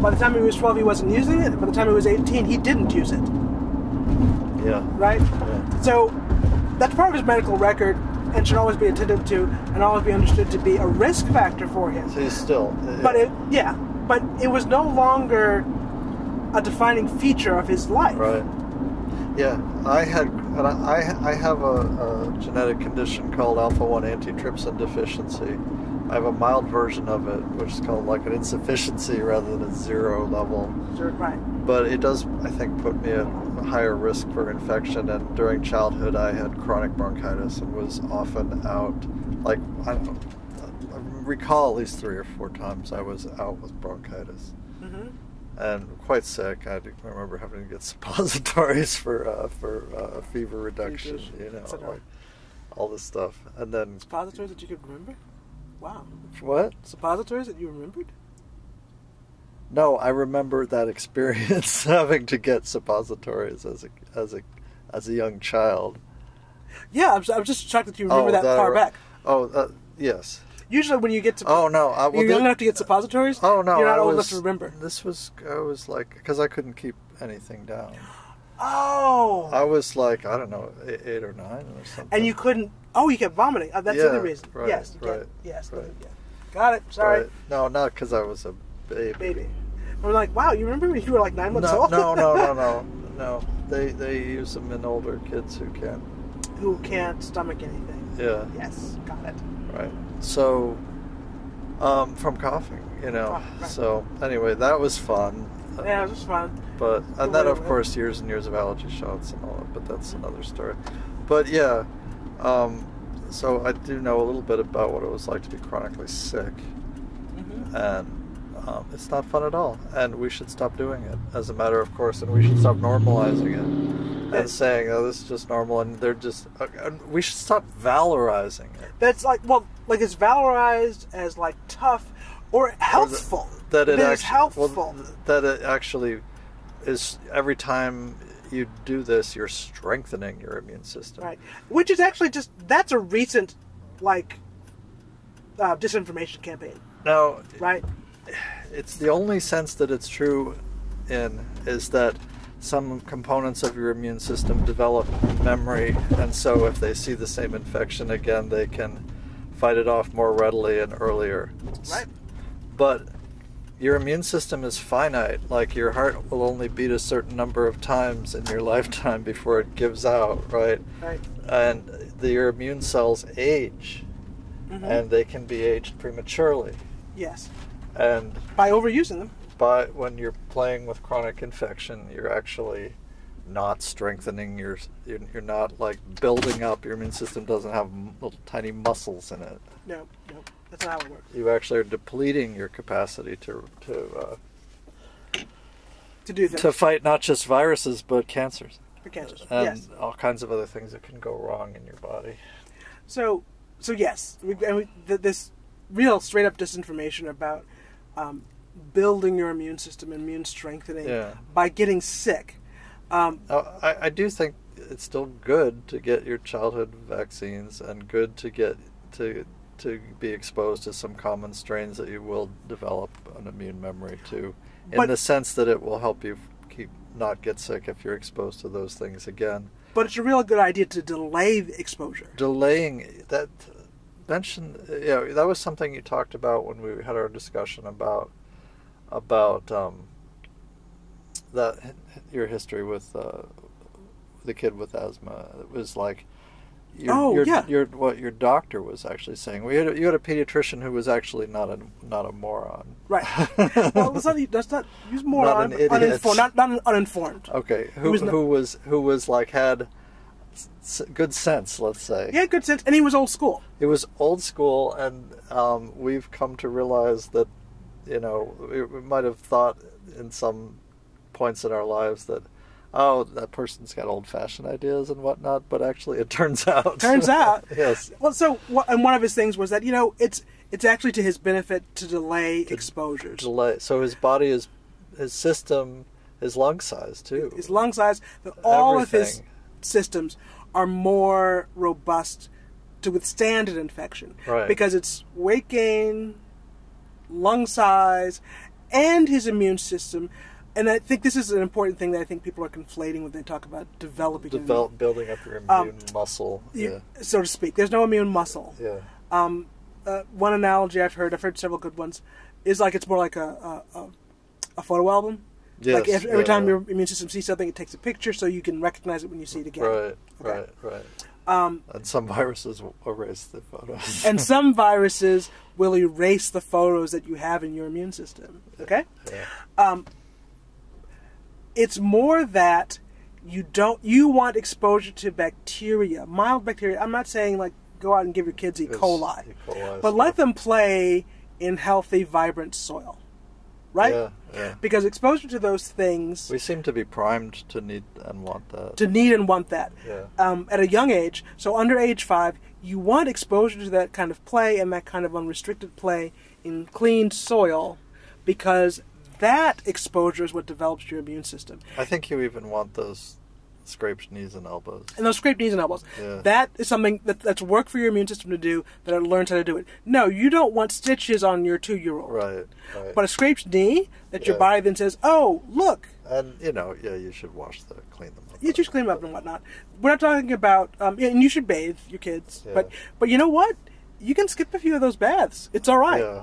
by the time he was twelve, he wasn't using it. By the time he was eighteen, he didn't use it, Yeah. right? Yeah. So that's part of his medical record and should always be attended to and always be understood to be a risk factor for him. So he's still. But it, yeah, but it was no longer a defining feature of his life. Right. Yeah, I had, and I, I have a, a genetic condition called alpha one antitrypsin deficiency. I have a mild version of it, which is called like an insufficiency rather than a zero level. Right. But it does, I think, put me at a higher risk for infection. And during childhood, I had chronic bronchitis and was often out. Like I don't know, I recall at least three or four times I was out with bronchitis hmm and quite sick. I do- I remember having to get suppositories for uh, for uh, fever reduction. You know, like, all this stuff, and then Suppositories that you could remember? Wow. what? Suppositories that you remembered? No, I remember that experience having to get suppositories as a as a as a young child. Yeah, I'm, I'm just shocked that you remember that, I far re- back. Oh, uh, yes. Usually, when you get to Oh no, I, well, you don't have to get suppositories. Oh no, you're not I old was, enough to remember. This was I was like because I couldn't keep anything down. Oh, I was like I don't know eight, or nine or something. and you couldn't. Oh, you kept vomiting. Uh, that's the Yeah, other reason. right, yes, you right, can't- Yes, right. yeah. Got it. Sorry, Right. No, not because I was a baby. baby. I'm like, wow, you remember when you were like nine months No, old? no, no, no, no, no. They they use them in older kids who can't. Who can't stomach anything? Yeah. Yes, got it. Right. So, um, from coughing, you know. Oh, right. So anyway, that was fun. Yeah, it was fun. But and then of course years and years of allergy shots and all that. But that's another story. But yeah, um, so I do know a little bit about what it was like to be chronically sick, hmm and um, it's not fun at all. And we should stop doing it as a matter of course, and we should stop normalizing it and saying, "Oh, this is just normal," and they're just. Uh, and we should stop valorizing it. That's like, well, like it's valorized as like tough or healthful. that it That it's actually healthful. well, that it actually is every time you do this you're strengthening your immune system Right. Which is actually just that's a recent like uh, disinformation campaign, now right? It's the only sense that it's true in is that some components of your immune system develop memory and so if they see the same infection again they can fight it off more readily and earlier Right. but your immune system is finite like your heart will only beat a certain number of times in your lifetime before it gives out right Right. and the, your immune cells age Mhm. and they can be aged prematurely yes, and by overusing them. but when you're playing with chronic infection you're actually not strengthening your you're, you're not like building up your immune system doesn't have little tiny muscles in it No, no, that's not how it works. you actually are depleting your capacity to to uh, To do things to fight not just viruses but cancers for cancers. and yes. all kinds of other things that can go wrong in your body. So, so yes, we, and we, th- this real straight up disinformation about um, building your immune system, immune strengthening Yeah. by getting sick. Um, I, I do think it's still good to get your childhood vaccines and good to get to to be exposed to some common strains that you will develop an immune memory to, in But- the sense that it will help you keep not get sick if you're exposed to those things again. but it's a real good idea to delay exposure. Delaying that mention, yeah, that was something you talked about when we had our discussion about about um, that your history with uh, the kid with asthma. It was like. Your, Oh, your, yeah. Your, what your doctor was actually saying. We had a, you had a pediatrician who was actually not a not a moron. Right. well, let's not, let's not use moron. Not an idiot. uninformed, not, not uninformed. Okay, who was who was, who was like had good sense, let's say. Had good sense, and he was old school. it was old school, and um, we've come to realize that, you know, we, we might have thought in some points in our lives that, oh, that person's got old-fashioned ideas and whatnot, but actually, it turns out. Turns out, yes. Well, so and one of his things was that you know it's it's actually to his benefit to delay exposures. Delay. So his body is, his system, his lung size too. His lung size, all of his Everything. Systems are more robust to withstand an infection Right. because it's weight gain, lung size, and his immune system. And I think this is an important thing that I think people are conflating when they talk about developing Develop, building up your Um, immune muscle. yeah. so to speak. There's no immune muscle. Yeah. Um, uh, one analogy I've heard, I've heard several good ones, is like it's more like a, a, a photo album. Like Yes, if, every yeah, time yeah. your immune system sees something, it takes a picture so you can recognize it when you see it again. Right, Okay. right, right. Um, And some viruses will erase the photos. and some viruses will erase the photos that you have in your immune system. Okay. yeah. Um, it's more that you don't you want exposure to bacteria, mild bacteria. I'm not saying like go out and give your kids E. Coli, E. coli but let them play in healthy, vibrant soil. right? Yeah, yeah. Because exposure to those things We seem to be primed to need and want that. to need and want that Yeah. um, at a young age. So under age five, you want exposure to that kind of play and that kind of unrestricted play in clean soil, because that exposure is what develops your immune system. I think you even want those scraped knees and elbows. And those scraped knees and elbows. Yeah. That is something that, that's work for your immune system to do. That it learns how to do it. No, you don't want stitches on your two-year-old. Right, right. But a scraped knee that your body then says, "Oh, look, and you know, yeah, you should wash the clean them up. you just clean them up and whatnot." We're not talking about, um, and you should bathe your kids. Yeah. But but you know what? You can skip a few of those baths. It's all right. Yeah.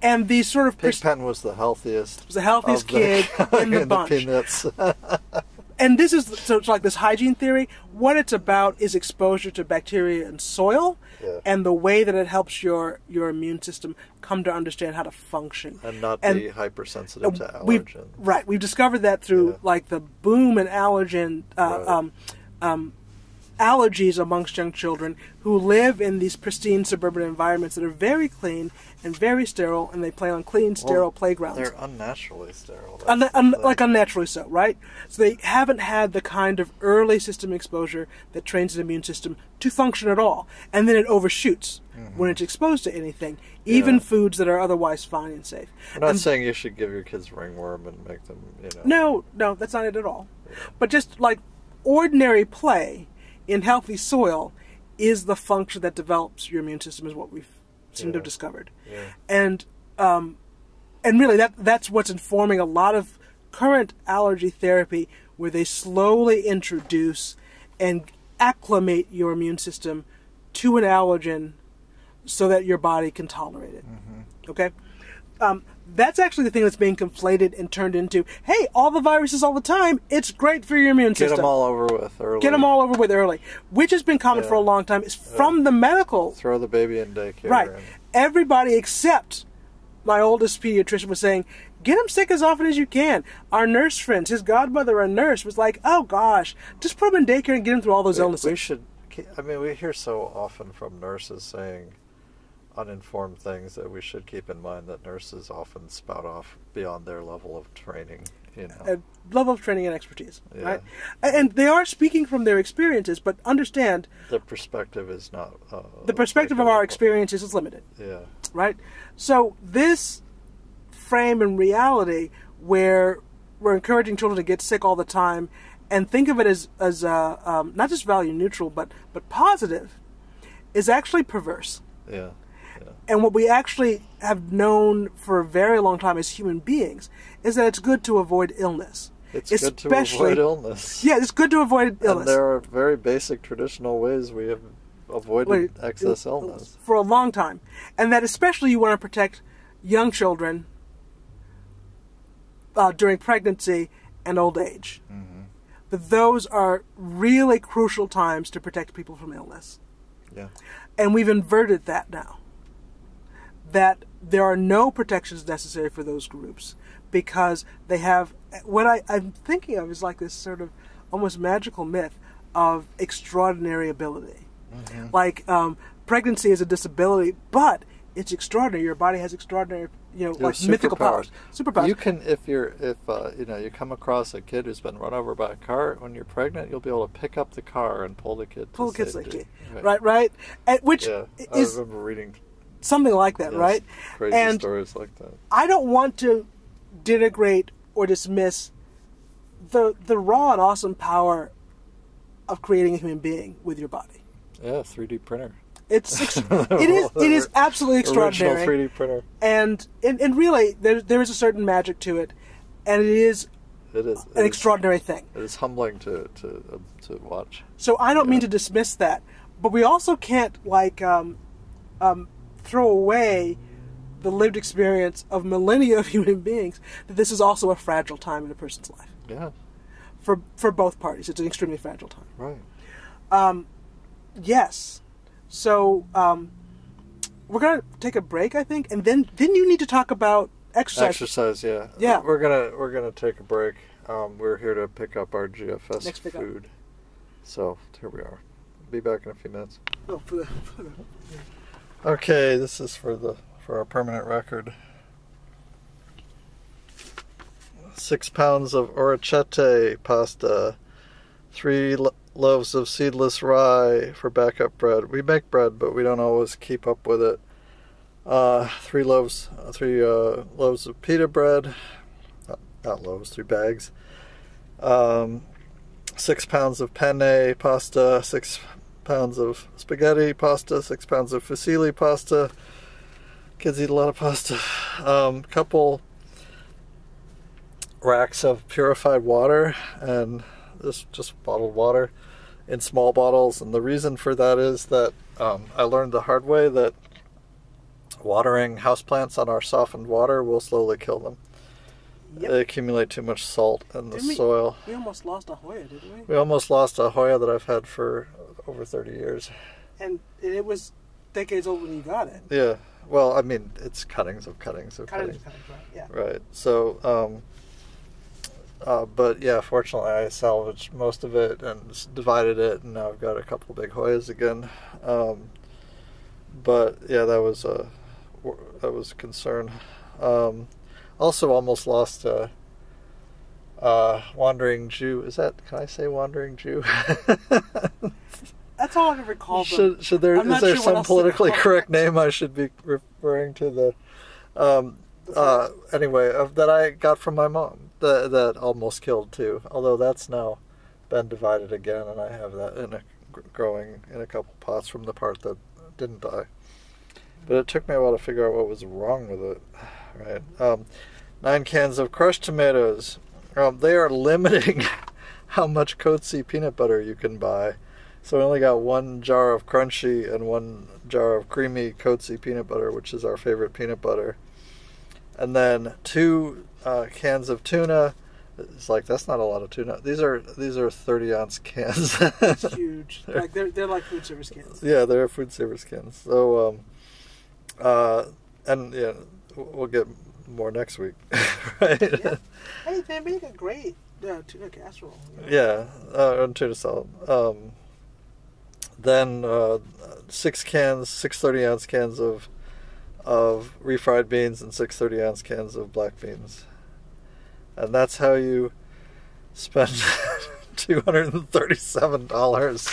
And these sort of Pigpen was the healthiest. was the healthiest of the- kid in the bunch. peanuts. and this is so it's like this hygiene theory. What it's about is exposure to bacteria and soil, Yeah. and the way that it helps your your immune system come to understand how to function. and not And- be hypersensitive to allergens. right, we've discovered that through Yeah. like the boom in allergen uh, Right. um, um, allergies amongst young children who live in these pristine suburban environments that are very clean and very sterile, and they play on clean, sterile Well, playgrounds. They're unnaturally sterile. Un- un- like unnaturally so, right? So they haven't had the kind of early system exposure that trains the immune system to function at all, and then it overshoots when it's exposed to anything, even Mm-hmm. Yeah. foods that are otherwise fine and safe. I'm not And- saying you should give your kids ringworm and make them, you know. no, no, that's not it at all. But just like ordinary play in healthy soil is the function that develops your immune system, is what we've seemed to have discovered. Yeah. And um, and really that that's what's informing a lot of current allergy therapy, where they slowly introduce and acclimate your immune system to an allergen, so that your body can tolerate it. Mm-hmm. Okay. Um, that's actually the thing that's being conflated and turned into, hey, all the viruses all the time, it's great for your immune system. Get them all over with early. Get them all over with early, which has been common Yeah. for a long time. It's from the medical Throw the baby in daycare. Right. and- Everybody except my oldest pediatrician was saying, get him sick as often as you can. Our nurse friends, his godmother, a nurse, was like, oh gosh, just put him in daycare and get him through all those we, illnesses. we should. I mean, we hear so often from nurses saying uninformed things that we should keep in mind that nurses often spout off beyond their level of training. You know. level of training and expertise, Yeah. right? And they are speaking from their experiences, but understand the perspective is not. Uh, the perspective of our experiences is limited, Yeah. right? So this frame in reality where we're encouraging children to get sick all the time and think of it as as uh, um, not just value neutral but but positive is actually perverse. Yeah. And what we actually have known for a very long time as human beings is that it's good to avoid illness. It's good to avoid illness. Yeah, it's good to avoid illness. And there are very basic traditional ways we have avoided Wait, excess illness. for a long time, and that especially you want to protect young children uh, during pregnancy and old age. Mm-hmm. But those are really crucial times to protect people from illness, Yeah. and we've inverted that now. That there are no protections necessary for those groups because they have what I, I'm thinking of is like this sort of almost magical myth of extraordinary ability. Mm-hmm. Like um, pregnancy is a disability, but it's extraordinary. Your body has extraordinary, you know, Your like mythical powers, superpowers. You can, if you're, if uh, you know, you come across a kid who's been run over by a car when you're pregnant, you'll be able to pick up the car and pull the kid. pull to kids safety. safety, right? Right, and, which Yeah, I is remember reading something like that, yes, right? crazy and stories like that. I don't want to denigrate or dismiss the the raw and awesome power of creating a human being with your body. Yeah, 3D printer. It's ex- it is it is absolutely extraordinary. Original 3D printer. and and, and really there there is a certain magic to it, and it is It is an it is- extraordinary thing. It is humbling to to uh, to watch. So I don't mean to dismiss that, but we also can't like um, um, throw away the lived experience of millennia of human beings. That this is also a fragile time in a person's life Yeah, for for both parties. It's an extremely fragile time. right. Um, Yes. So um, we're gonna take a break, I think, and then then you need to talk about exercise. Exercise, yeah. Yeah. We're gonna we're gonna take a break. Um, we're here to pick up our GFS Next food. So here we are. Be back in a few minutes. Oh, Okay, this is for the for our permanent record. six pounds of orecchiette pasta, three lo- loaves of seedless rye for backup bread. We make bread, but we don't always keep up with it. Uh, three loaves, uh, three uh, loaves of pita bread, not, not loaves, three bags. Um, six pounds of penne pasta, six pounds of spaghetti pasta, six pounds of fusilli pasta. Kids eat a lot of pasta. Um, couple racks of purified water and this just bottled water in small bottles. And the reason for that is that um, I learned the hard way that watering houseplants on our softened water will slowly kill them. Yep. They accumulate too much salt in the we- soil. We almost lost a Hoya, didn't we? We almost lost a Hoya that I've had for over 30 years. And it was decades old when you got it. Yeah. Well, I mean, it's cuttings of cuttings of cuttings. of, right? Yeah. Right. So, um, uh, but yeah, fortunately, I salvaged most of it and divided it, and now I've got a couple big Hoyas again. Um, but yeah, that was a that was a concern. Um, also, almost lost a, uh wandering Jew. Is that can I say wandering Jew? That's all I can recall. should should there is there sure some politically correct name I should be referring to the um uh anyway of that I got from my mom that that almost killed too although that's now been divided again and I have that in a growing in a couple pots from the part that didn't die but it took me a while to figure out what was wrong with it right um nine cans of crushed tomatoes um, they are limiting how much Koeze peanut butter you can buy so we only got one jar of crunchy and one jar of creamy Koeze peanut butter, which is our favorite peanut butter. And then two uh, cans of tuna. It's like that's not a lot of tuna. These are these are thirty ounce cans. It's huge. like they're they're like food service cans. yeah, they're food service cans. So, um, uh, and yeah, we'll get more next week, right? Yeah. Hey, they make a great uh, tuna casserole. you know? Yeah, uh, and tuna salad. Um, then uh, six cans, six 30 ounce cans of of refried beans and six 30 ounce cans of black beans. And that's how you spend $237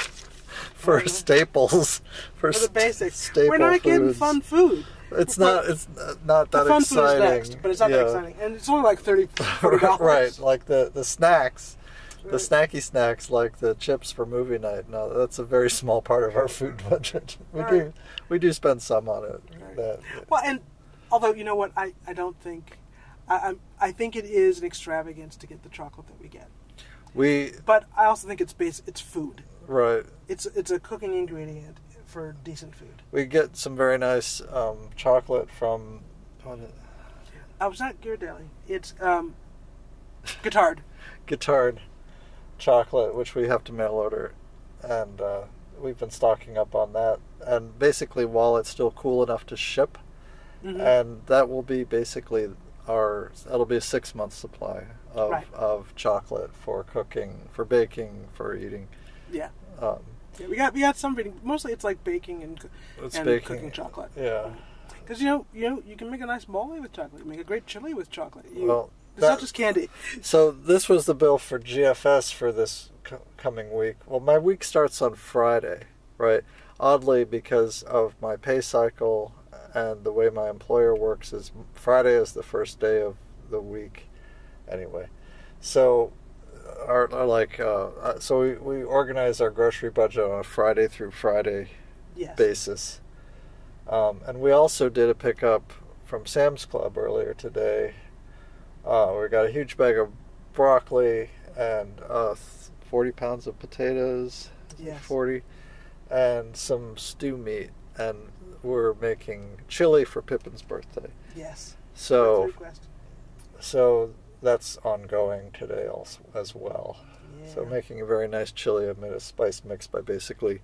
for Mhm. staples. For, For the basics. staple We're not getting fun food. It's not. It's not that the fun exciting. food is next, but it's not that Yeah. exciting, and it's only like 30 dollars. right, like the the snacks, the snacky snacks, like the chips for movie night. No, that's a very small part of our food budget. We do we do spend some on it. Right. That, Well, and although you know what, I, I don't think I, I'm, I think it is an extravagance to get the chocolate that we get, we but I also think it's base it's food. right. It's it's a cooking ingredient for decent food. We get some very nice um, chocolate from what is- I was not Ghirardelli. It's um, Guittard. Guittard chocolate, which we have to mail order, and uh, we've been stocking up on that. And basically, while it's still cool enough to ship, Mhm. and that will be basically our that'll be a six month supply of Right. of chocolate for cooking, for baking, for eating. yeah. Um, yeah, we got we got some reading. Mostly, it's like baking and it's and baking. cooking chocolate. Yeah. Because you know you know you can make a nice mole with chocolate. You make a great chili with chocolate. You, Well, it's that- not just candy. So this was the bill for GFS for this co- coming week. Well, my week starts on Friday, right? Oddly, because of my pay cycle and the way my employer works, is Friday is the first day of the week, anyway. So, our, our like, uh, uh, so we, we organize our grocery budget on a Friday through Friday Yes. basis. Um, and we also did a pickup from Sam's Club earlier today. Uh, we got a huge bag of broccoli and uh, th- 40 pounds of potatoes, Yes. 40, and some stew meat. And we're making chili for Pippin's birthday. Yes. So, That's a request. so that's ongoing today also as well. So making a very nice chili. I made a spice mix by basically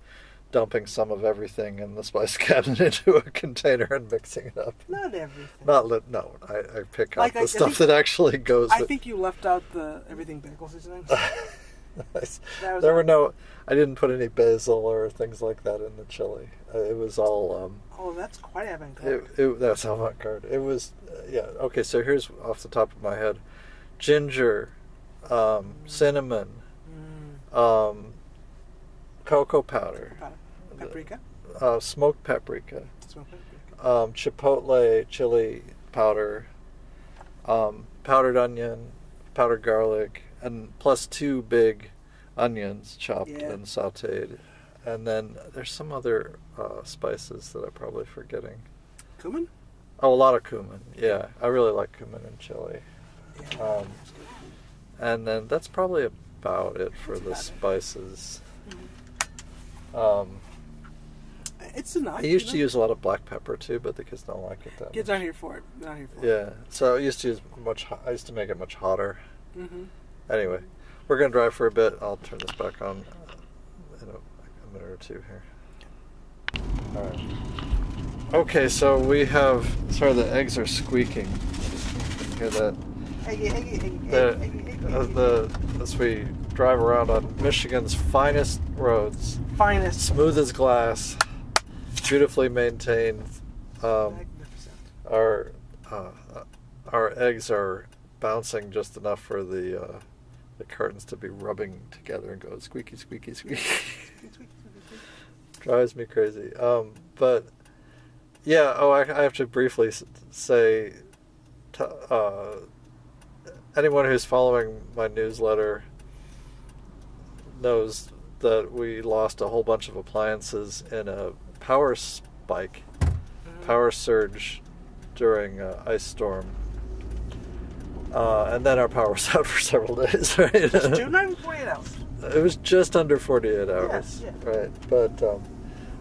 dumping some of everything in the spice cabinet into a container and mixing it up. Not everything. Not li- no, I, I pick Like, out I- the I stuff think- that actually goes. I with- think you left out the everything bagel seasoning. Nice. That was there were no. I didn't put any basil or things like that in the chili. Uh, it was all. Um, Oh, that's quite avant it, it, that's avant garde. It was. Uh, yeah. Okay. So here's off the top of my head. ginger, um, cinnamon, Mm. um, cocoa powder, Powder. Paprika. uh, smoked paprika, Smoked paprika. um, chipotle chili powder, um, powdered onion, powdered garlic, and plus two big onions chopped Yeah. and sautéed. And then there's some other uh, spices that I'm probably forgetting. Cumin. Oh, a lot of cumin. Yeah, I really like cumin and chili. Yeah. Um. And then that's probably about it for That's the it. spices. Mhm. Um, It's enough. I used you to use a lot of black pepper too, but the kids don't like it that Kids much. aren't here for it. Not here for Yeah, so I used to use much. I used to make it much hotter. Mm-hmm. Anyway, we're gonna drive for a bit. I'll turn this back on in a, minute or two here. All right. Okay, so we have. Sorry, the eggs are squeaking. You hear that? The, the as we drive around on Michigan's finest roads, finest. smooth as glass, beautifully maintained. Um, Magnificent. our uh, our eggs are bouncing just enough for the uh, the curtains to be rubbing together and go squeaky squeaky squeaky. Drives me crazy. Um, but yeah, oh, I, I have to briefly say, t- uh, anyone who's following my newsletter knows that we lost a whole bunch of appliances in a power spike, Mhm. power surge during uh, ice storm. Uh, and then our power was out for several days, right? Two, not even 48 hours. It was just under 48 hours, yeah. right? But um,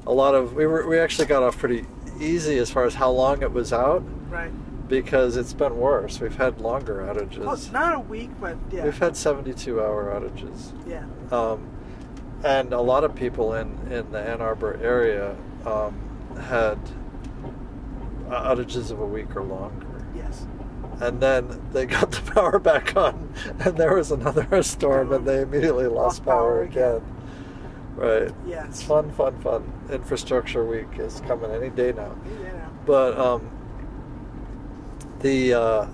a lot of we were we actually got off pretty easy as far as how long it was out Right. because it's been worse. We've had longer outages. Well, it's not a week, but yeah. We've had 72 hour outages, Yeah. um, and a lot of people in in the Ann Arbor area um, had outages of a week or longer. Yes. And then they got the power back on, and there was another storm, and they immediately lost, Lost power, power again. again. Right. Yes. It's fun, fun, fun. Infrastructure week is coming any day now. Yeah. But um, the uh,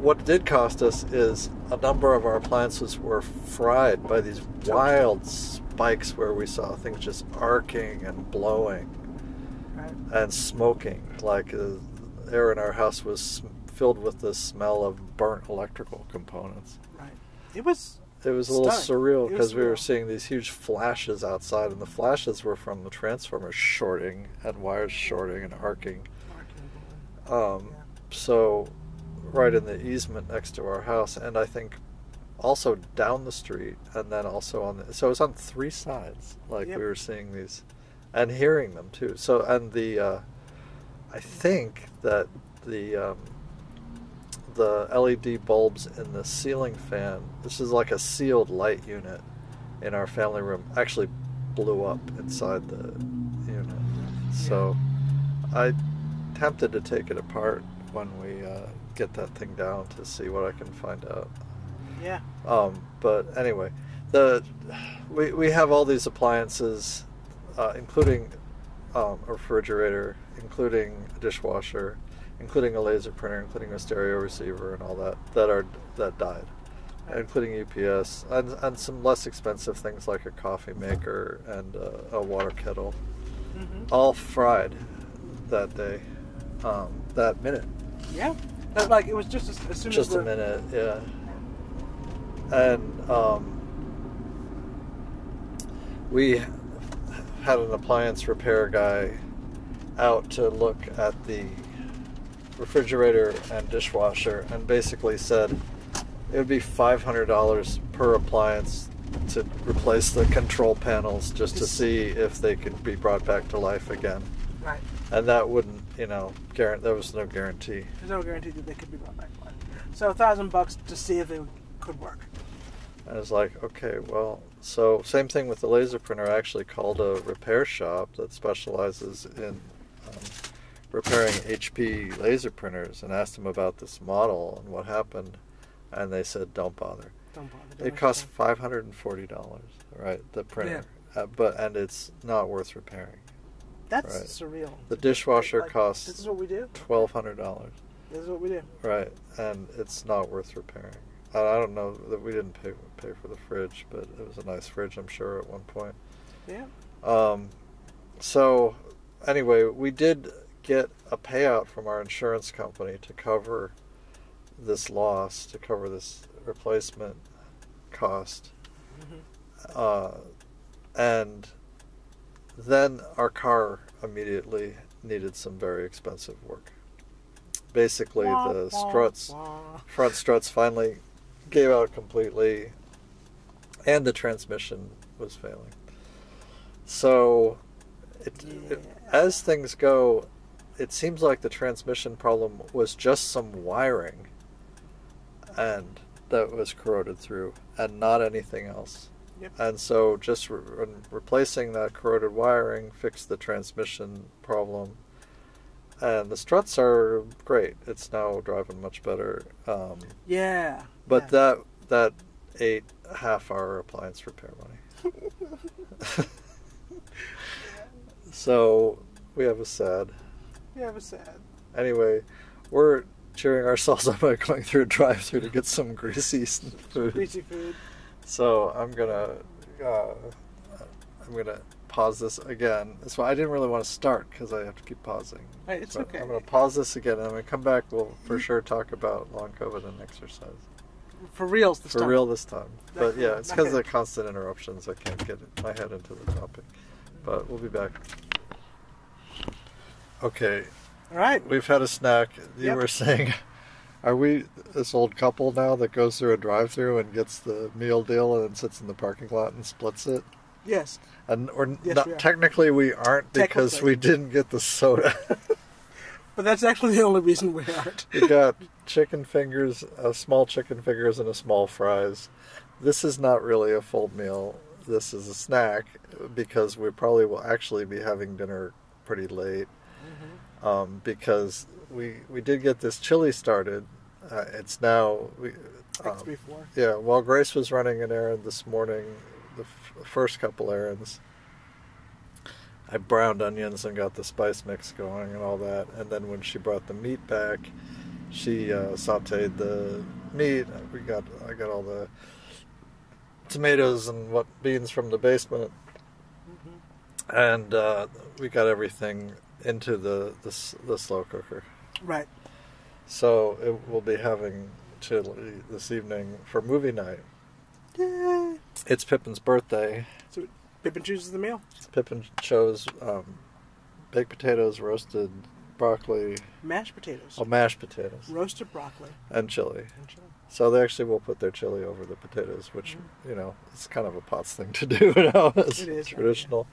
what it did cost us is a number of our appliances were fried by these wild spikes where we saw things just arcing and blowing Right. and smoking. Like uh, air in our house was sm- filled with the smell of burnt electrical components. Right. It was. It was a little surreal because we were seeing these huge flashes outside, and the flashes were from the transformers shorting and wires shorting and arcing. Um, Yeah. So, right in the easement next to our house, and I think also down the street, and then also on the. So it was on three sides. Like Yep. we were seeing these, and hearing them too. So and the, uh, I think that the. Um, the LED bulbs in the ceiling fan. This is like a sealed light unit in our family room. Actually, blew up inside the unit. So, I tempted to take it apart when we uh, get that thing down to see what I can find out. Yeah. Um, but anyway, the we we have all these appliances, uh, including um, a refrigerator, including a dishwasher, including a laser printer, including a stereo receiver, and all that that are that died, including UPS and and some less expensive things like a coffee maker and uh, a water kettle, Mm-hmm. all fried that day, um, that minute Yeah. Like it was just as, as soon just as a minute, yeah. And um, we had an appliance repair guy out to look at the refrigerator and dishwasher, and basically said it would be five hundred dollars per appliance to replace the control panels just to see if they could be brought back to life again. Right. And that wouldn't, you know, guarantee. There was no guarantee. There's no guarantee that they could be brought back to life. So a thousand bucks to see if they could work. I was like, okay, well, so same thing with the laser printer. I actually called a repair shop that specializes in repairing HP laser printers and asked them about this model and what happened, and they said, don't bother. Don't bother. It costs five hundred and forty dollars, right? The printer, uh, but and it's not worth repairing. That's right. surreal. The dishwasher Like, costs This is what we do. twelve hundred dollars. This is what we do. right? And it's not worth repairing. I, I don't know that we didn't pay pay for the fridge, but it was a nice fridge, I'm sure, at one point. Yeah. Um, so anyway, we did get a payout from our insurance company to cover this loss, to cover this replacement cost, Mhm. uh, and then our car immediately needed some very expensive work. Basically, Wah, the wah, struts, wah. front struts, finally gave out completely, and the transmission was failing. So, it, it- as things go, it seems like the transmission problem was just some wiring, and that was corroded through, and not anything else. Yep. And so, just re- re- replacing that corroded wiring fixed the transmission problem. And the struts are great. It's now driving much better. Um, Yeah. but yeah. that that ate half our appliance repair money. so we have a sad. Yeah, it was sad. Anyway, we're cheering ourselves up by going through a drive-through to get some greasy food. Greasy food. So I'm gonna uh, I'm gonna pause this again. That's why I didn't really want to start because I have to keep pausing. It's But okay. I'm gonna pause this again, and when we come back, we'll for sure talk about long COVID and exercise For reals this for time. real this time. But yeah, gonna- it's because of the constant interruptions. I can't get my head into the topic. But we'll be back. Okay, All right. we've had a snack. You Yep. were saying, are we this old couple now that goes through a drive-through and gets the meal deal and then sits in the parking lot and splits it? Yes. And or Yes, not, we technically we aren't because we didn't get the soda. But that's actually the only reason we aren't. we got chicken fingers, a small chicken fingers, and a small fries. This is not really a full meal. This is a snack because we probably will actually be having dinner pretty late. Um, because we we did get this chili started. Uh, it's now we. Um. Yeah, while Grace was running an errand this morning, the f- first couple errands, I browned onions and got the spice mix going and all that. And then when she brought the meat back, she uh, sautéed the meat. We got I got all the tomatoes and what beans from the basement, and uh, we got everything into the the, the slow cooker. Right. So it, we'll be having chili this evening for movie night. Yay. It's Pippin's birthday. So Pippin chooses the meal. Pippin chose um, baked potatoes, roasted broccoli, Mashed potatoes. oh, mashed potatoes, Roasted broccoli. and chili. and chili. So they actually will put their chili over the potatoes, which you know it's kind of a Potts thing to do now. It's It is, traditional,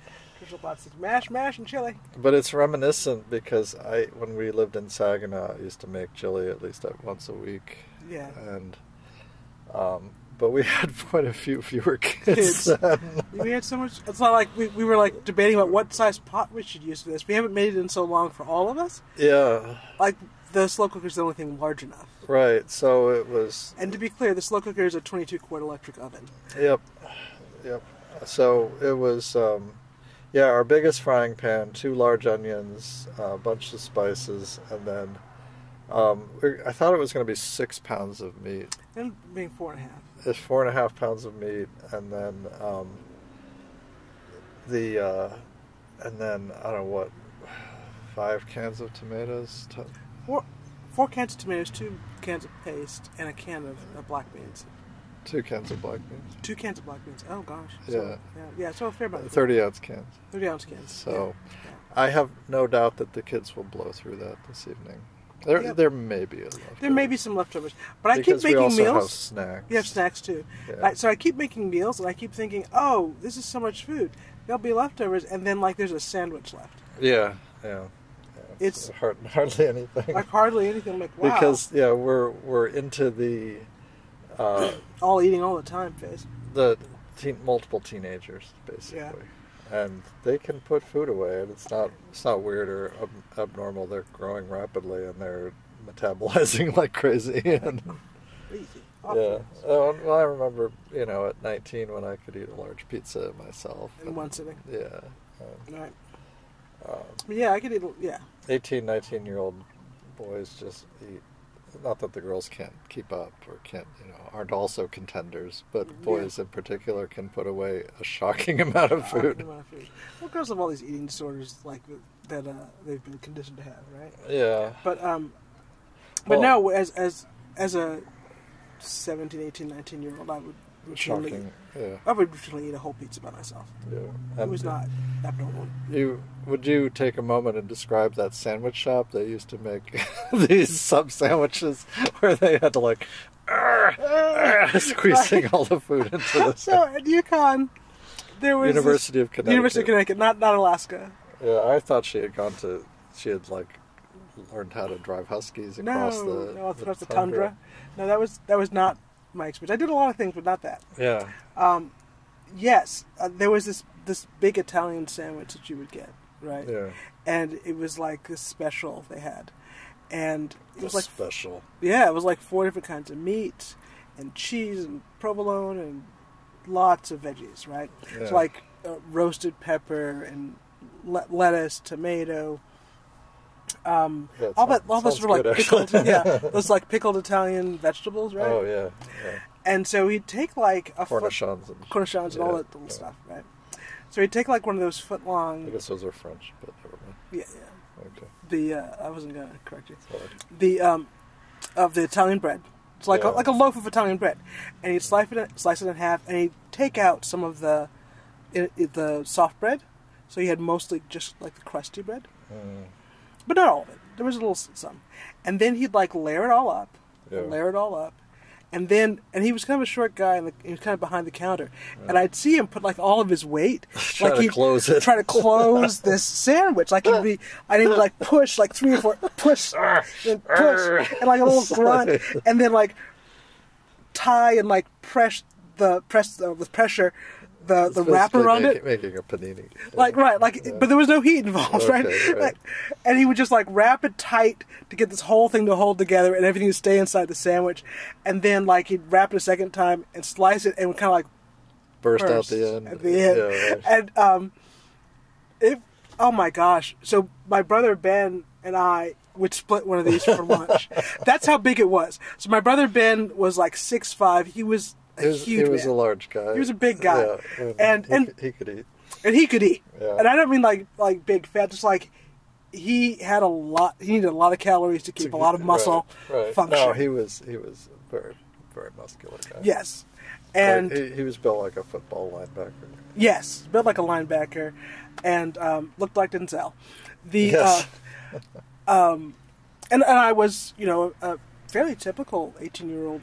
Traditional plastic. Mash, mash, and chili. but it's reminiscent because I, when we lived in Saginaw, I used to make chili at least at once a week, Yeah. and um, but we had quite a few fewer kids. Kids. We had so much. It's not like we, we were like debating about what size pot we should use for this. We haven't made it in so long for all of us. yeah, Like the slow cooker is the only thing large enough. right. So it was And to be clear, the slow cooker is a 22 quart electric oven. Yep, yep. So it was, um, yeah, our biggest frying pan, two large onions, a bunch of spices, and then um, I thought it was going to be six pounds of meat. And being four and a half. It's four and a half pounds of meat, and then um, the uh, and then I don't know what, five cans of tomatoes. To, Four, four cans of tomatoes, two cans of paste, and a can of, of black beans. Two cans of black beans. Two cans of black beans. Oh gosh. Yeah. So, yeah. Yeah. So a fair amount. Thirty ounce cans. 30 ounce cans. So Yeah. I have no doubt that the kids will blow through that this evening. There, Yep. there may be a leftover. There may be some leftovers, but I because keep making we also meals. have snacks. You have snacks too. Yeah. So I keep making meals, and I keep thinking, "Oh, this is so much food. There'll be leftovers," and then like there's a sandwich left. Yeah, yeah. yeah. It's- hard, hardly anything. Like hardly anything. I'm like, wow. Because yeah, we're we're into the uh, all eating all the time phase. the teen, multiple teenagers basically, and they can put food away, and it's not it's not weird or ab- abnormal. They're growing rapidly and they're metabolizing like crazy. And yeah, oh, well, I remember you know at 19 when I could eat a large pizza myself. In and- one sitting. Yeah. Um, Right. um, yeah, I could eat. Yeah. 18, 19 year old boys just eat. Not that the girls can't keep up or can't, you know, aren't also contenders, but Yeah. boys in particular can put away a shocking amount of food. Amount of food. Well, girls have all these eating disorders like that uh, they've been conditioned to have, right? Yeah. But um, but Well- no, as as as a 17, 18, 19 year old, I would Shocking. Yeah. I would routinely eat a whole pizza by myself. yeah. It was not abnormal. You would you take a moment and describe that sandwich shop they used to make these sub sandwiches where they had to like uh, squeezing all the food into the So at UConn, there was this- University of Connecticut. University of Connecticut, not not Alaska. Yeah, I thought she had gone to. She had like learned how to drive huskies No, across the no, across the tundra. No, that was that was not my experience. I did a lot of things, but not that. Yeah, Um, yes, uh, there was this this big Italian sandwich that you would get, right? yeah. And it was like this special they had, and it was like special. yeah, it was like four different kinds of meat, and cheese and provolone and lots of veggies, right? Yeah. It's like uh, roasted pepper and le- lettuce, tomato. Um, Yeah, it all that, all those of like pickled, yeah, those like pickled Italian vegetables, right? Oh yeah, yeah. And so he'd take like a foot, Cornichons and cornichons and all that little stuff, right? So he'd take like one of those foot long. I guess those are French, but never mind. yeah, yeah. Okay. The uh, I wasn't gonna correct you. Sorry. The um, of the Italian bread. It's like a, like a loaf of Italian bread, and he'd slice it slice it in half, and he'd take out some of the i i the soft bread. So he had mostly just like the crusty bread, Mm, but not all of it. There was a little some, and then he'd like layer it all up, Yeah. layer it all up, and then and he was kind of a short guy, and he was kind of behind the counter, and I'd see him put like all of his weight, Try like to close it. try to close this sandwich, like he'd be, I need to like push like three or four, push, and push, and like a little grunt, and then like tie and like press the press uh, with pressure the the wrapper around make- it. making a panini. Like right, like, Yeah. but there was no heat involved, Okay, right? right. Like, and he would just like wrap it tight to get this whole thing to hold together and everything to stay inside the sandwich, and then like he'd wrap it a second time and slice it and would kind of like burst, out the end. At the end. Yeah, right. And um, it. Oh my gosh! So my brother Ben and I would split one of these for lunch. That's how big it was. So my brother Ben was like six five. He was He was, huge he was man. a large guy. He was a big guy. Yeah, And- he, and- could- he could eat. and he could eat. Yeah. And I don't mean like like big fat. Just like he had a lot. He needed a lot of calories to keep a lot of muscle right, right. function. No, he was he was very very muscular guy. yes. Like, And he, he was built like a football linebacker. Yes, built like a linebacker, and um, looked like Denzel. The Yes. uh, um, and and I was you know a fairly typical eighteen year old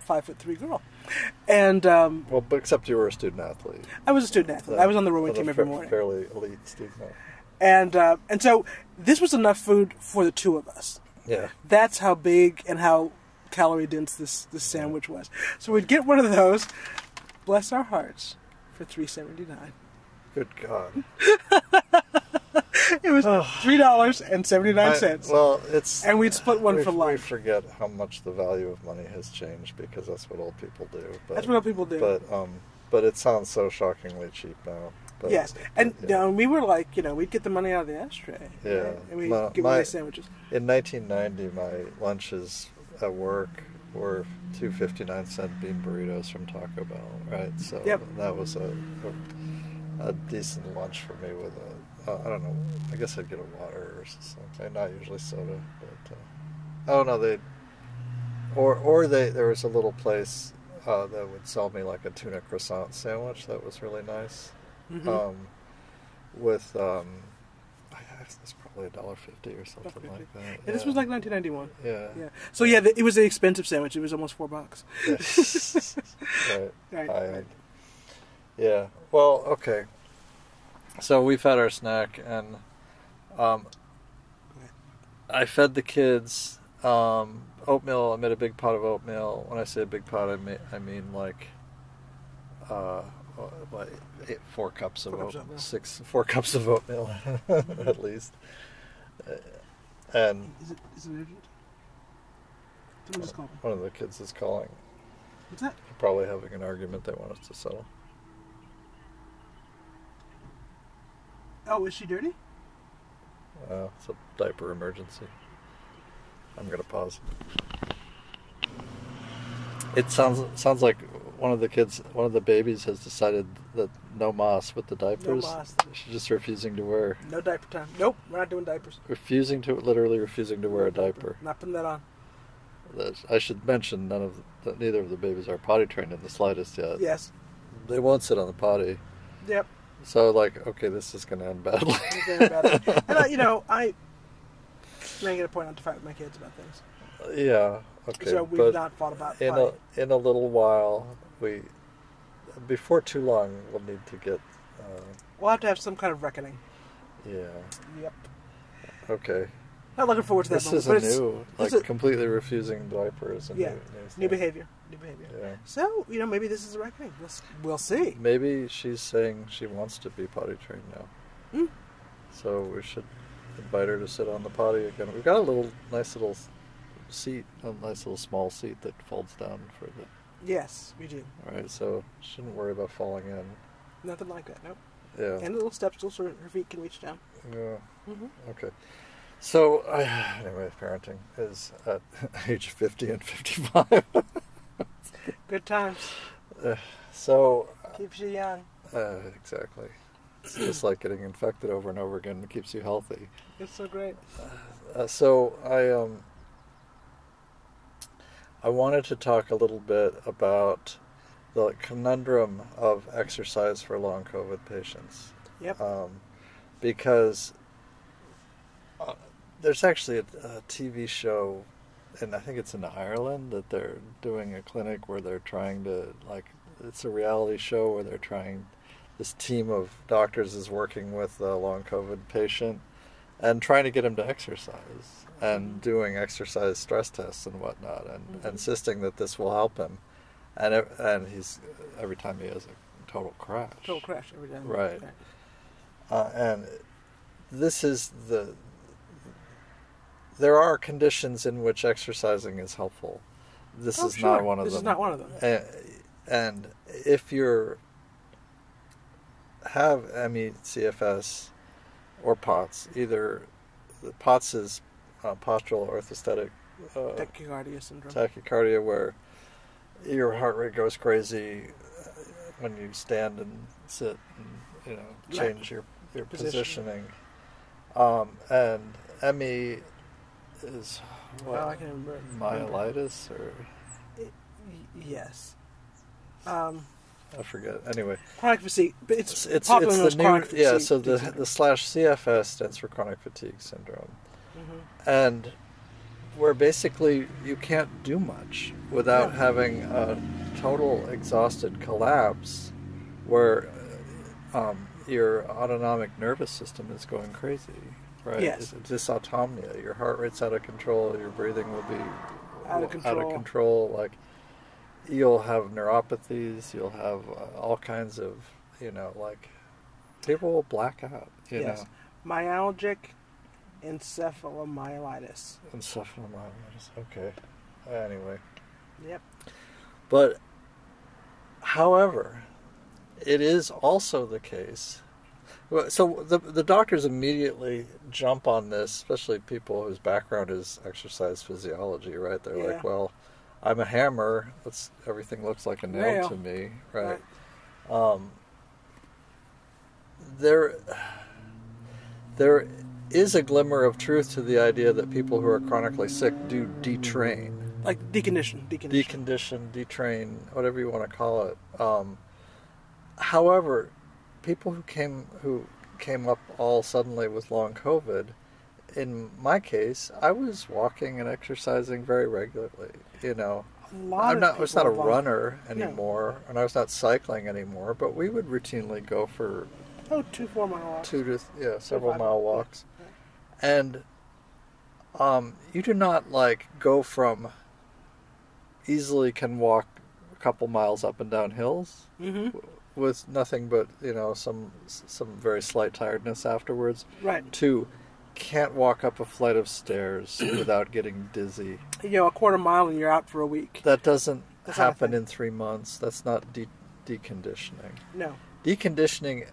five foot three girl, and um, Well, but except you were a student athlete. I was a student athlete. I was on the rowing team every morning, Fairly elite student. athlete. and uh, and so this was enough food for the two of us. Yeah. That's how big and how calorie dense this this sandwich was. So we'd get one of those. Bless our hearts for three seventy nine. Good God. It was three dollars seventy nine well, it's And we'd split one we, for We forget how much the value of money has changed because that's what old people do. But, That's what old people do. But um, but it sounds so shockingly cheap now. But, yes, and but, you know, we were like, you know, we'd get the money out of the ashtray. Yeah. right? and we'd My- away my- sandwiches. In 1990, my lunches at work were two fifty nine cent bean burritos from Taco Bell, right? So Yep. that was a, a, a decent lunch for me with a, uh, I don't know, I guess I'd get a water or something, not usually soda, but, uh, I don't know, they, or, or they, there was a little place uh, that would sell me like a tuna croissant sandwich that was really nice. Mhm. Um, with, um, I guess it's probably a dollar fifty or something $1.50. like that. Yeah, this was like 1991. Yeah. Yeah. So yeah, it was an expensive sandwich. It was almost four bucks. Yes. right. Right. End. Yeah. Well, okay. So we've had our snack, and um, I fed the kids um, oatmeal. I made a big pot of oatmeal. When I say a big pot, I mean I mean like uh, what, eight, four cups of Four cups of oatmeal, oatmeal. six, four cups of oatmeal at least. Uh, And Is it is it urgent? Someone just called me. one of the kids is calling. What's that? Probably having an argument they want us to settle. Oh, is she dirty? Uh, it's a diaper emergency. I'm gonna pause. It sounds sounds like one of the kids, one of the babies, has decided that no moss with the diapers. No moss. She's just refusing to wear, No diaper time. Nope, we're not doing diapers. refusing to, literally refusing to wear a diaper. Not putting that on. I should mention none of that neither of the babies are potty trained in the slightest yet. Yes. They won't sit on the potty. Yep. So like, okay, this is gonna end badly. It's very bad. and I, you know, I may get a point out to fight with my kids about things. yeah. Okay. so we've but not fought about in a in a little while, we before too long we'll need to get. Uh, We'll have to have some kind of reckoning. yeah. Yep. Okay. Not looking forward to that This moment, is but a it's, new, like a- completely refusing diapers. And Yeah. new, new, new behavior. New behavior. Yeah. So you know, maybe this is a reckoning. We'll, s- we'll see. Maybe she's saying she wants to be potty trained now. Hmm. So we should invite her to sit on the potty again. We've got a little nice little seat, a nice little small seat that folds down for the. Yes, we do. All right, so shouldn't worry about falling in. Nothing like that. Nope. Yeah. And a little step stool so her feet can reach down. yeah. hmm Okay. So uh, anyway, parenting is at age fifty and fifty-five. Good times. Uh, so Keeps you young. uh, exactly. It's just like getting infected over and over again. It keeps you healthy. It's so great. Uh, so I um I wanted to talk a little bit about the conundrum of exercise for long COVID patients, Yep. um, because uh, there's actually a, a TV show, and I think it's in Ireland that they're doing a clinic where they're trying to like it's a reality show where they're trying. This team of doctors is working with a long COVID patient and trying to get him to exercise and Mhm. doing exercise stress tests and whatnot and Mhm. insisting that this will help him and ev- and he's every time he has a total crash Total crash every time. Right. uh, and this is the there are conditions in which exercising is helpful this Oh, is sure. not one of This them is not one of them. A- and if you're have ME CFS or POTS, either the POTS is uh, postural orthostatic uh, Tachycardia syndrome. tachycardia, where your heart rate goes crazy uh, when you stand and sit and you know change your your Position. positioning. Um, and ME is what Well, I can remember. myelitis or Y- yes. Um, I forget. Anyway, chronic fatigue. But it's, it's it's, the new chronic yeah. So the syndrome. the slash CFS stands for chronic fatigue syndrome, Mhm. and where basically you can't do much without No. having a total exhausted collapse, where um, your autonomic nervous system is going crazy. Right? Yes. It's dysautonomia. Your heart rate's out of control. Your breathing will be Out of Out control. of control. Like you'll have neuropathies. You'll have uh, all kinds of you know like people will black out. You Yes. know. Myalgic encephalomyelitis. Encephalomyelitis. Okay. Anyway, Yep. but however, it is also the case. So the the doctors immediately jump on this, especially people whose background is exercise physiology, right? They're Yeah. like, "Well, I'm a hammer. It's, everything looks like a nail Nail. to me, right?" Right. Um, there, there is a glimmer of truth to the idea that people who are chronically sick do detrain, Like decondition. Decondition. decondition, detrain, whatever you want to call it. Um, however, people who came who came up all suddenly with long COVID, in my case, I was walking and exercising very regularly. You know, a lot I'm not. I was not a runner No. anymore, and I was not cycling anymore. But we would routinely go for Oh, two four mile walks. two to yeah several mile yeah. walks, and um, you do not like go from easily can walk a couple miles up and down hills Mm-hmm. With nothing but you know some some very slight tiredness afterwards Right. to can't walk up a flight of stairs without getting dizzy You know, a quarter mile and you're out for a week. that doesn't That's happen in three months that's not de- deconditioning No. deconditioning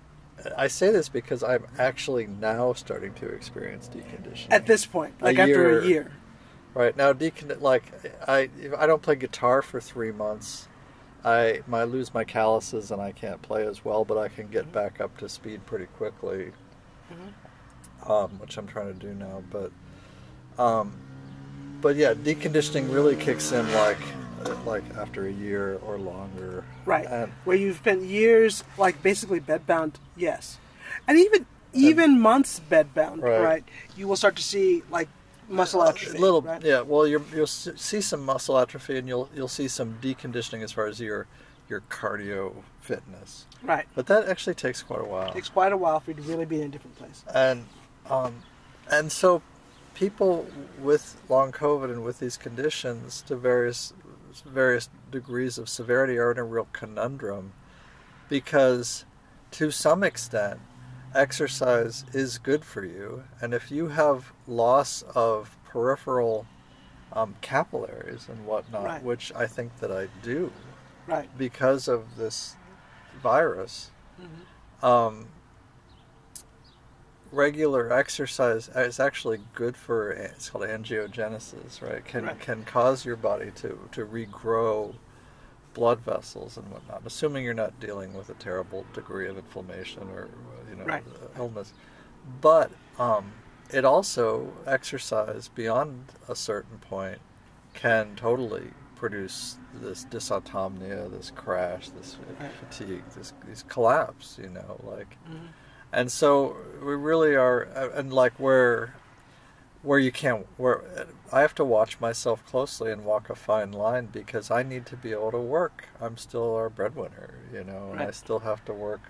i say this because i'm actually now starting to experience deconditioning At this point, A like after year. a year. Right now, decon like I I don't play guitar for three months. I I lose my calluses and I can't play as well, but I can get Mhm. back up to speed pretty quickly, Mhm. um, which I'm trying to do now. But um, but yeah, deconditioning really kicks in like like after a year or longer. Right. And Where you've spent years, like basically bedbound, yes, and even even months bedbound, Right. right. You will start to see like muscle atrophy. A little, right? yeah. Well, you're, you'll see some muscle atrophy, and you'll you'll see some deconditioning as far as your your cardio fitness. Right. But that actually takes quite a while. It takes quite a while for you to really be in a different place. and um, and so people with long COVID and with these conditions to various various degrees of severity are in a real conundrum because to some extent exercise is good for you and if you have loss of peripheral um, capillaries and whatnot Right. which I think that I do Right. because of this virus Mhm. um, regular exercise is actually good for it's called angiogenesis right can Right. can cause your body to to regrow blood vessels and whatnot assuming you're not dealing with a terrible degree of inflammation or you know Right. illness but um, it also exercise beyond a certain point can totally produce this dysautonomia this crash this Right. fatigue this, this collapse you know like Mhm. and so we really are uh, and like where where you can't where i have to watch myself closely and walk a fine line because i need to be able to work i'm still our breadwinner you know and i still have to work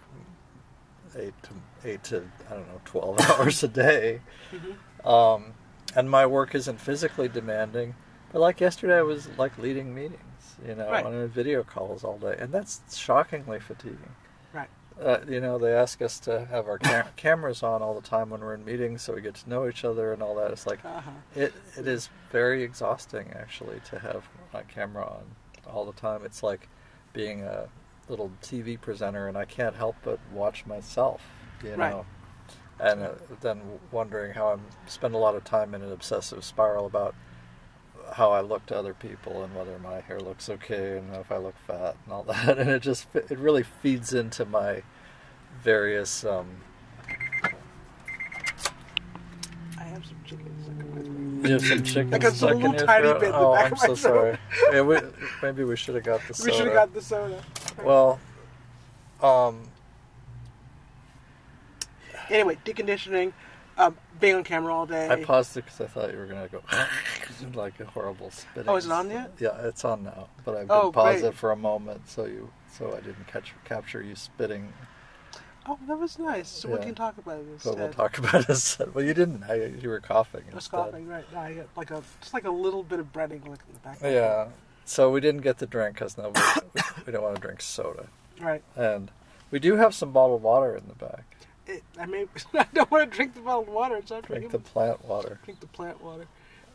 eight to eight to i don't know 12 hours a day Mhm. um, and my work isn't physically demanding but like yesterday i was like leading meetings you know Right. on video calls all day and that's shockingly fatiguing Right. Uh, you know, they ask us to have our cam- cameras on all the time when we're in meetings, so we get to know each other and all that. It's like Uh-huh. it it is very exhausting actually to have my camera on all the time. It's like being a little TV presenter, and I can't help but watch myself. You Right. know, and uh, then wondering how I'm spend a lot of time in an obsessive spiral about how I look to other people and whether my hair looks okay and if I look fat and all that. And it just it really feeds into my various um, I have some chickens. that come with me. you have some chicken Like a stuck little tiny bit in the oh, back I'm of my so sorry. Yeah, we, maybe we should have got the soda. We should have got the soda. Well, um, Anyway, deconditioning, um, being on camera all day. I paused it because I thought you were gonna go like a horrible spitting. Oh, is it on yet? Yeah, it's on now. But I did Oh, pause great. it for a moment so you so I didn't catch capture you spitting. Oh, that was nice. So we can talk about it But we'll talk about it. Well, you didn't. I, you were coughing. I was instead. coughing, right? No, I got like a just like a little bit of breading like in the back. Yeah. So we didn't get the drink because no, we, we don't want to drink soda, Right. and we do have some bottled water in the back. It, I may. I don't want to drink the bottled water. So I'm Drink the plant water. drink the plant water.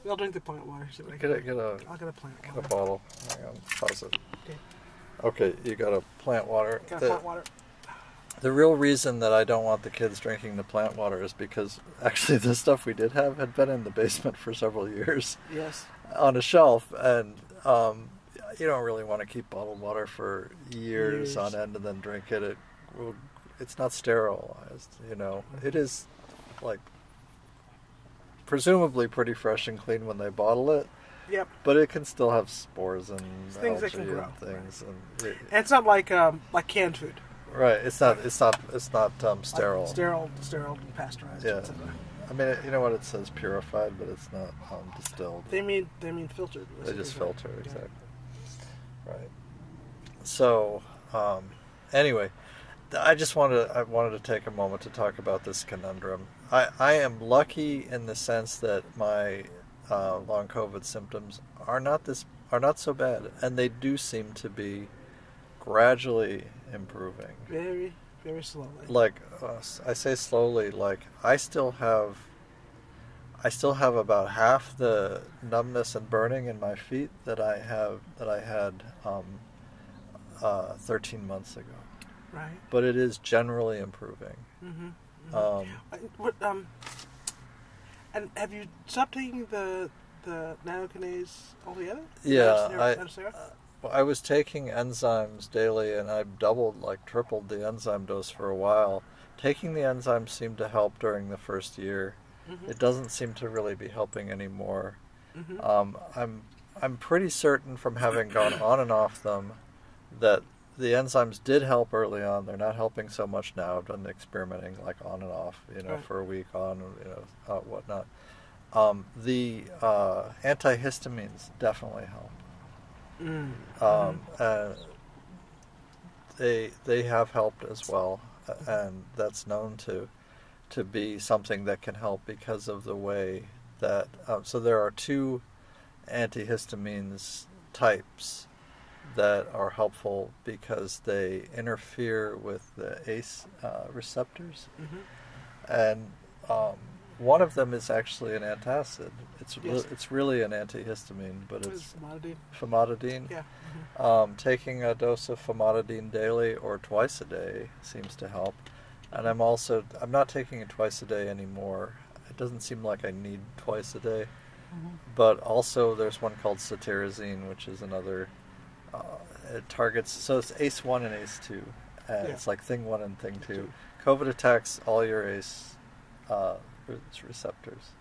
I'll drink the plant water. I Get a get a I'll get a plant get water. a bottle. Hang on, pause it. Okay. Okay, you got a plant water. Got The- plant water. The real reason that I don't want the kids drinking the plant water is because actually the stuff we did have had been in the basement for several years Yes. on a shelf, and um, you don't really want to keep bottled water for years, Years. on end and then drink it. It will, it's not sterilized, you know. It is like presumably pretty fresh and clean when they bottle it, Yep. but it can still have spores and Things that can grow, and things. And it- And it's not like um like canned food. right, it's not. It's not. It's not um, Like sterile. sterile, sterile, and pasteurized. Yeah. I mean, you know what it says purified, but it's not um, distilled. They mean they mean filtered. They just filter Yeah. exactly. Right. So, um, anyway, I just wanted I wanted to take a moment to talk about this conundrum. I I am lucky in the sense that my uh, long COVID symptoms are not this are not so bad, and they do seem to be gradually improving Very, very slowly. like uh, I say slowly like I still have I still have about half the numbness and burning in my feet that I have that I had um, uh, 13 months ago Right. but it is generally improving Mm-hmm. um, what um. And have you stopped taking the the nattokinase altogether? Yeah, I- Nocera? Well, I was taking enzymes daily, and I doubled, like tripled the enzyme dose for a while. Taking the enzymes seemed to help during the first year. Mhm. It doesn't seem to really be helping anymore. Mhm. Um, I'm I'm pretty certain from having gone on and off them that the enzymes did help early on. They're not helping so much now. I've done the experimenting like on and off, you know, Right. for a week on, you know, uh, whatnot. Um, the uh, antihistamines definitely help. Mm. Um, uh, they they have helped as well, and that's known to to be something that can help because of the way that. Uh, so there are two antihistamines types that are helpful because they interfere with the ACE uh, receptors, Mhm. and um, one of them is actually an antacid. It's re- it's really an antihistamine, but it's is Famotidine? famotidine. Yeah. mhm. Um, taking a dose of famotidine daily or twice a day seems to help. And I'm also I'm not taking it twice a day anymore. It doesn't seem like I need twice a day. Mhm. But also there's one called cetirizine, which is another. Uh, it targets so it's ACE one and ACE two. Uh, Yeah. It's like thing one and thing two. COVID attacks all your ACE uh, receptors.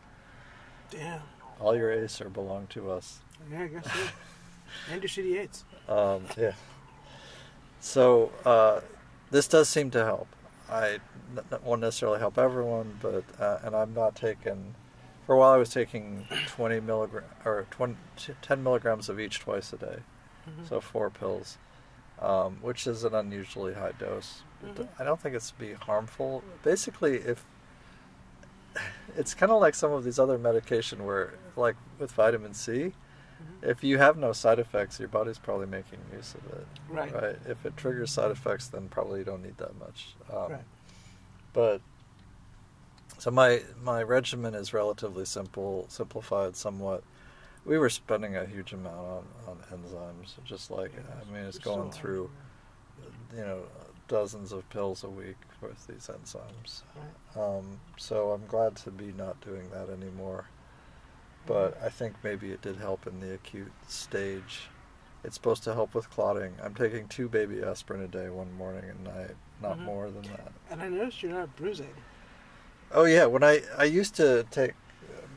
Damn. All your ACE are belong to us. Yeah, I guess so. and your CD8s. Um, yeah. So uh, this does seem to help. I won't necessarily help everyone, but uh, and I'm not taking. For a while, I was taking 20 milligram or 20, 10 milligrams of each twice a day, Mhm. so four pills, um, which is an unusually high dose. Mhm. I don't think it's to be harmful. Basically, if it's kind of like some of these other medication where, like with vitamin C, Mhm. if you have no side effects, your body's probably making use of it. Right. Right. If it triggers side effects, then probably you don't need that much. Um, Right. But so my my regimen is relatively simple, simplified somewhat. We were spending a huge amount on, on enzymes, just like I mean, it's going through, you know, dozens of pills a week with these enzymes. Um, so I'm glad to be not doing that anymore. But I think maybe it did help in the acute stage. It's supposed to help with clotting. I'm taking two baby aspirin a day, one morning and night, not Mhm. more than that. And I noticed you're not bruising. Oh yeah, when I I used to take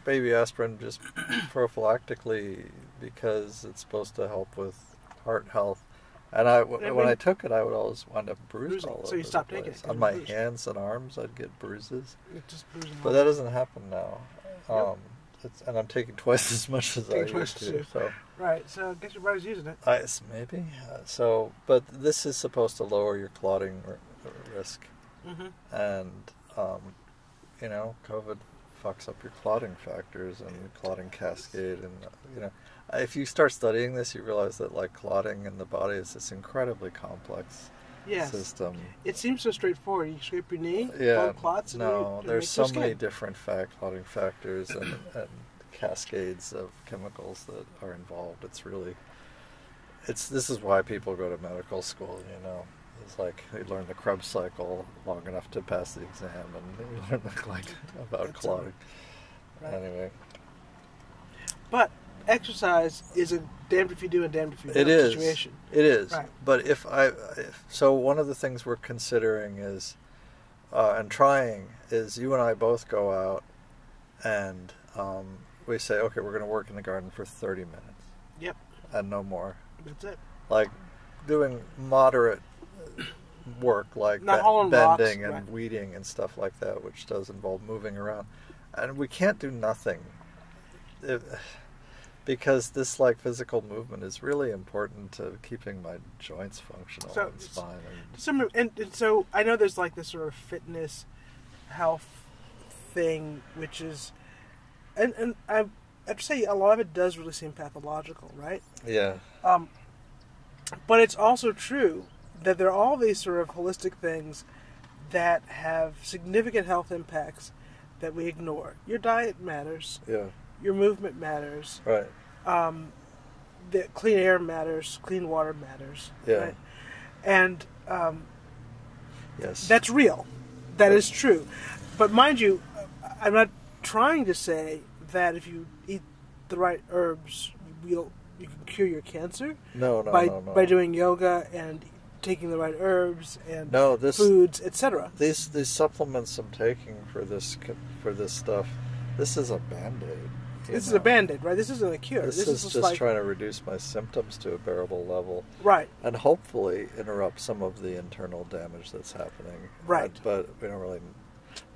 baby aspirin just prophylactically because it's supposed to help with heart health. And I, w- And when when- I took it, I would always wind up bruised Bruising. all So over you stopped taking it On my bruised. hands and arms, I'd get bruises. You're just bruising. But that doesn't happen now. Yep. Um, it's, and I'm taking twice as much as I used to. So, Right. So I guess your body's using it. I, maybe. Uh, so, but this is supposed to lower your clotting r- risk, Mm-hmm. and um, you know, COVID fucks up your clotting factors and clotting cascade, and you know, if you start studying this, you realize that like clotting in the body is this incredibly complex Yes. system. It seems so straightforward. You scrape your knee, Yeah, blood clots, and no, you, there's so many different fat clotting factors and, and cascades of chemicals that are involved. It's really, it's this is why people go to medical school. You know, it's like they learn the Krebs cycle long enough to pass the exam, and they learn like about That's clotting. right. Anyway, But exercise is a damned if you do and damned if you don't it is. situation. It is. Right. But if I, if, so one of the things we're considering is, uh, and trying is, you and I both go out, and um, we say, okay, we're going to work in the garden for thirty minutes Yep. and no more. That's it. Like doing moderate work, like be- hauling rocks, bending and right. weeding and stuff like that, which does involve moving around, and we can't do nothing. Because this like physical movement is really important to keeping my joints functional So, and spine and Some and, and so I know there's like this sort of fitness, health thing, which is, and and I I have to say a lot of it does really seem pathological, right? yeah Um, but it's also true that there are all these sort of holistic things that have significant health impacts that we ignore. Your diet matters. yeah Your movement matters. right Um, the clean air matters. Clean water matters. Yeah. Right? And um, yes that's real. That is true. But mind you, I'm not trying to say that if you eat the right herbs, you'll you can cure your cancer No, no, by no, no. by doing yoga and taking the right herbs and No, this foods, etc. these these supplements I'm taking for this for this stuff. This is a band aid. This is a band-aid, right? This isn't a cure. This, This, is, just, just like trying to reduce my symptoms to a bearable level. right, and hopefully interrupt some of the internal damage that's happening. Right. Uh, But we don't really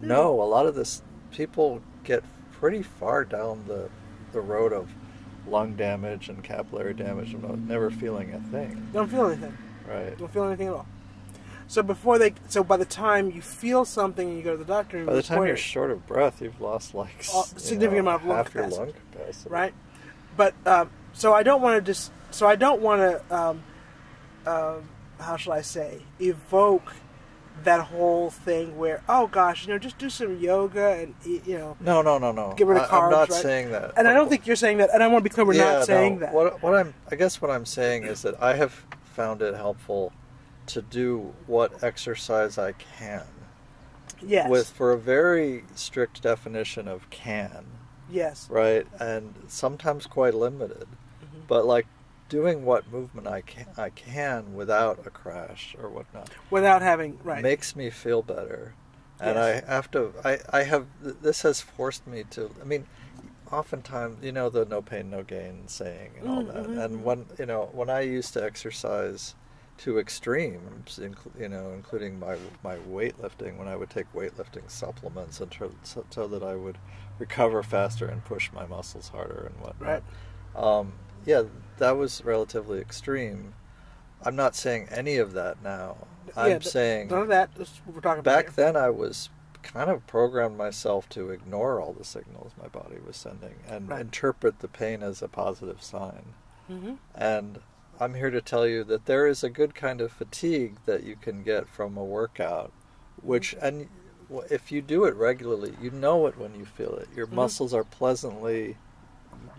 know. A lot of this, people get pretty far down the the road of lung damage and capillary damage and never feeling a thing. don't feel anything. Right. Don't feel anything at all. So before they, so by the time you feel something and you go to the doctor, and By the time you're short of breath, you've lost like s- Uh, you significant know, amount of lung half capacity. your lung capacity. right? But um, so I don't want to just, so I don't want to, um, um, how shall I say, evoke that whole thing where, oh gosh, you know, just do some yoga and eat, you know, No, no, no, no. Get rid of I, I'm not right? saying that. and I don't think you're saying that, and I want to be clear, we're yeah, not saying no. that. What, what I'm, I guess, what I'm saying is that I have found it helpful to do what exercise I can. Yes, with for a very strict definition of can, yes, right, and sometimes quite limited, Mhm. but like doing what movement I can, I can without a crash or whatnot without having right. makes me feel better. And Yes. i have to I, I have this has forced me to i mean oftentimes you know the no pain no gain saying and all Mm, that and when you know when i used to exercise to extremes inclu- you know including my my weightlifting when i would take weightlifting supplements and tr- so, so that i would recover faster and push my muscles harder and whatnot um, yeah, that was relatively extreme. I'm not saying any of that now. I'm Yeah, th- saying none of that. We're talking back then I was kind of programmed myself to ignore all the signals my body was sending and Right. interpret the pain as a positive sign. hmm And I'm here to tell you that there is a good kind of fatigue that you can get from a workout, which and if you do it regularly, you know it when you feel it. Your Mhm. muscles are pleasantly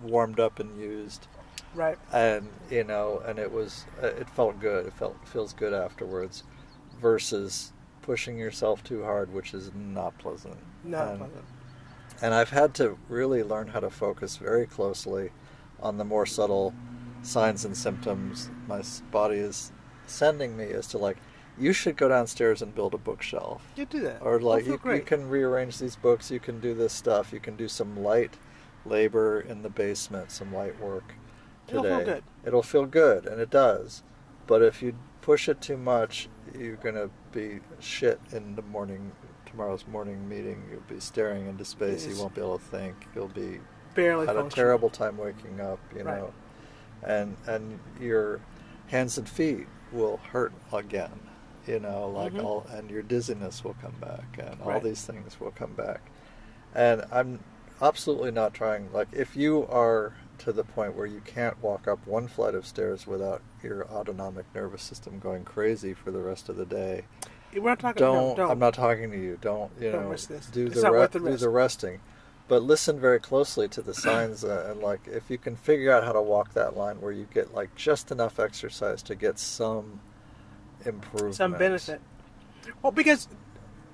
warmed up and used Right. and you know and it was uh, it felt good it felt feels good afterwards versus pushing yourself too hard which is not pleasant Not and, pleasant. and i've had to really learn how to focus very closely on the more subtle signs and symptoms my body is sending me as to like you should go downstairs and build a bookshelf You do that. or like you, you can rearrange these books you can do this stuff you can do some light labor in the basement some light work today. It'll feel good. it'll feel good and it does but if you push it too much you're going to be shit in the morning tomorrow's morning meeting. You'll be staring into space. You won't be able to think. You'll be barely had a terrible time waking up you Right. know. And and your hands and feet will hurt again you know like Mhm. all and your dizziness will come back and all these things will come back. And i'm absolutely not trying like if you are to the point where you can't walk up one flight of stairs without your autonomic nervous system going crazy for the rest of the day We're not talking. don't, no, don't. I'm not talking to you. Don't you Don't know? Do It's the, re- the do the resting, but listen very closely to the signs uh, and like if you can figure out how to walk that line where you get like just enough exercise to get some improvement, Some benefit. Well, because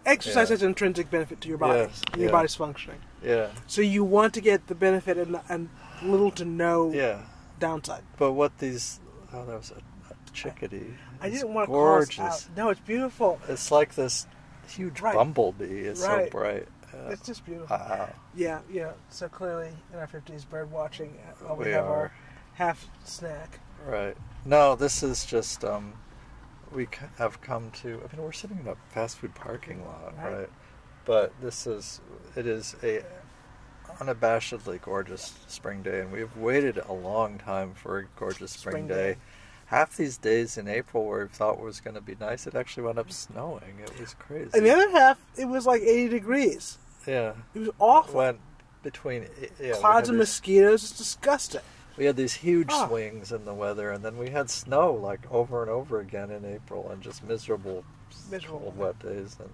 exercise Yeah. has intrinsic benefit to your body Yes, your yeah. body's functioning. Yeah, So you want to get the benefit and, and little to no yeah. downside. But what these? Oh, that was a, a chickadee. I It's didn't want to gorgeous. call out. No, it's beautiful. It's like this huge Right. bumblebee. It's Right. so bright. Yeah. It's just beautiful. Wow. Yeah, yeah. So clearly, in our fifties, bird watching. uh, While we, We have are. our half snack. Right. No, this is just um, we have come to. I mean, we're sitting in a fast food parking lot, Right. right? But this is it is a unabashedly gorgeous spring day, and we've waited a long time for a gorgeous spring, Spring day. day. Half these days in April, where we thought was going to be nice, it actually wound up snowing. It was crazy. And the other half, it was like eighty degrees. yeah, It was awful. went between yeah, Clouds of these- mosquitoes. It's disgusting. We had these huge Ah. swings in the weather, and then we had snow like over and over again in April, and just miserable, Miserable cold, wet days, and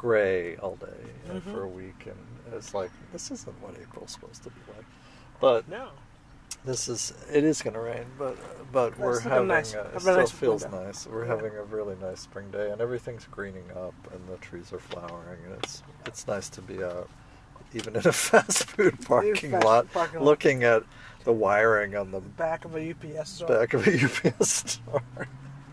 gray all day Mhm. for a week. And it's like this isn't what April's supposed to be like. But No. this is it is going to rain, but but we're looking having nice. Have it a still nice feels window. nice. We're Yeah. having a really nice spring day, and everything's greening up, and the trees are flowering, and it's it's nice to be out. even in a fast food parking fast lot, parking lot. looking at the wiring on the Back of a UPS store. back of a UPS store.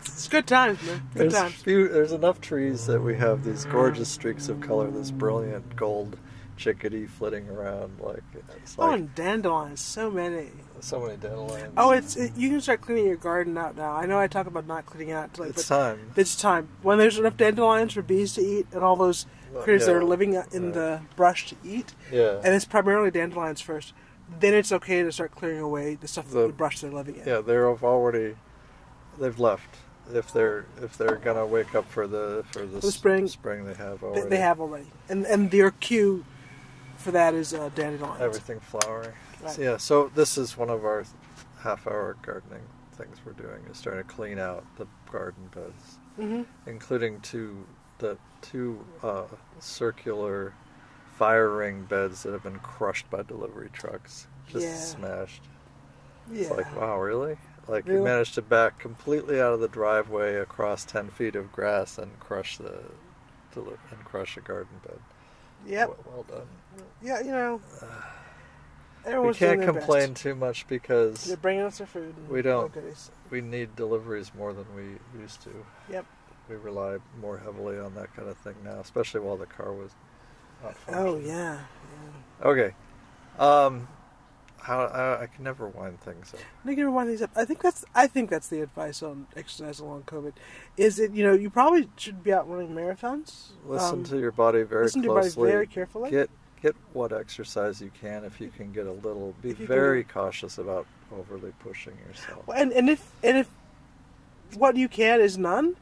It's good times, man. Good There's, times. few, there's enough trees that we have these gorgeous streaks of color, this brilliant gold chickadee flitting around like it's Oh, like and dandelions, so many. so many dandelions. Oh, it's it, you can start cleaning your garden out now. I know I talk about not cleaning out, like, it's but time. it's time when there's enough dandelions for bees to eat and all those critters that are living in right. the brush to eat. Yeah. And it's primarily dandelions first. Then it's okay to start clearing away the stuff, The- the brush they're living in. Yeah, they're already they've left. If they're if they're gonna wake up for the for the, the spring. spring they have already. they have already, and and their cue for that is uh, dandelions. everything flowering. Right. So, yeah, so this is one of our half-hour gardening things we're doing is trying to clean out the garden beds, hmm including two the two uh, circular fire ring beds that have been crushed by delivery trucks, just Yeah. smashed. Yeah. It's like, wow, really? Like you managed to back completely out of the driveway across ten feet of grass and crush the, and crush a garden bed. Yep. Well, well done. Yeah, you know. We Everyone's can't complain Best. too much because They're bringing us their food. We don't. we need deliveries more than we used to. Yep. We rely more heavily on that kind of thing now, especially while the car was not Oh functioning. yeah. Okay. Um, how I, I can never wind things up. I think everyone these up. I think that's. I think that's the advice on exercise along COVID. Is it you know you probably should be out running marathons. Listen Um, to your body very listen to your body closely. very carefully. Get get what exercise you can if you can get a little. Be you can- very cautious about overly pushing yourself. Well, and and if and if what you can is none,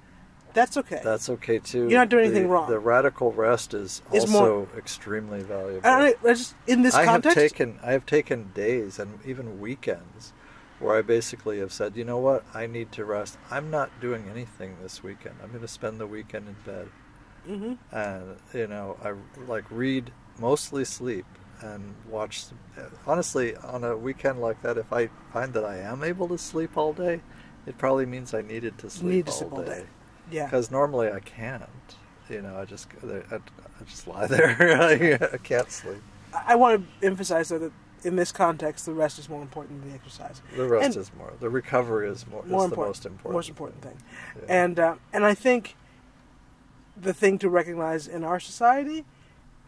that's okay. That's okay too. You're not doing anything The- wrong. The radical rest is, Is also extremely valuable. and I, I just in this I have context, taken I have taken days and even weekends where I basically have said, you know what, I need to rest. I'm not doing anything this weekend. I'm going to spend the weekend in bed, hmm and you know, I like read, mostly sleep, and watch. Honestly, on a weekend like that, if I find that I am able to sleep all day, it probably means I needed to sleep, Need to all, sleep all day. day. Yeah. Because normally I can't. You know, I just I, I just lie there. I can't sleep. I, want to emphasize though that in this context, the rest is more important than the exercise. The rest And- is more. The recovery is more. More is the important, most important. most important thing. Yeah. And uh, and I think the thing to recognize in our society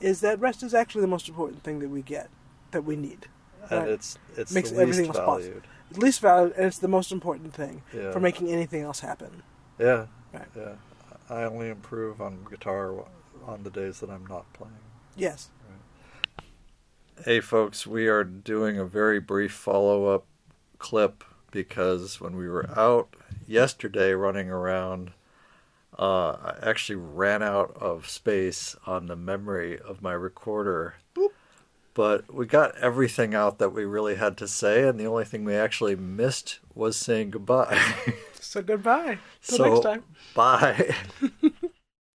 is that rest is actually the most important thing that we get, that we need. and Right. it's it's Makes the everything least else possible. valued. It's least valued, and it's the most important thing Yeah. for making anything else happen. Yeah. Right. Yeah. I only improve on guitar on the days that I'm not playing. Yes. Hey, folks, we are doing a very brief follow up clip because when we were out yesterday running around, uh, I actually ran out of space on the memory of my recorder. Boop. But we got everything out that we really had to say, and the only thing we actually missed was saying goodbye. So goodbye. Till so, next time. bye.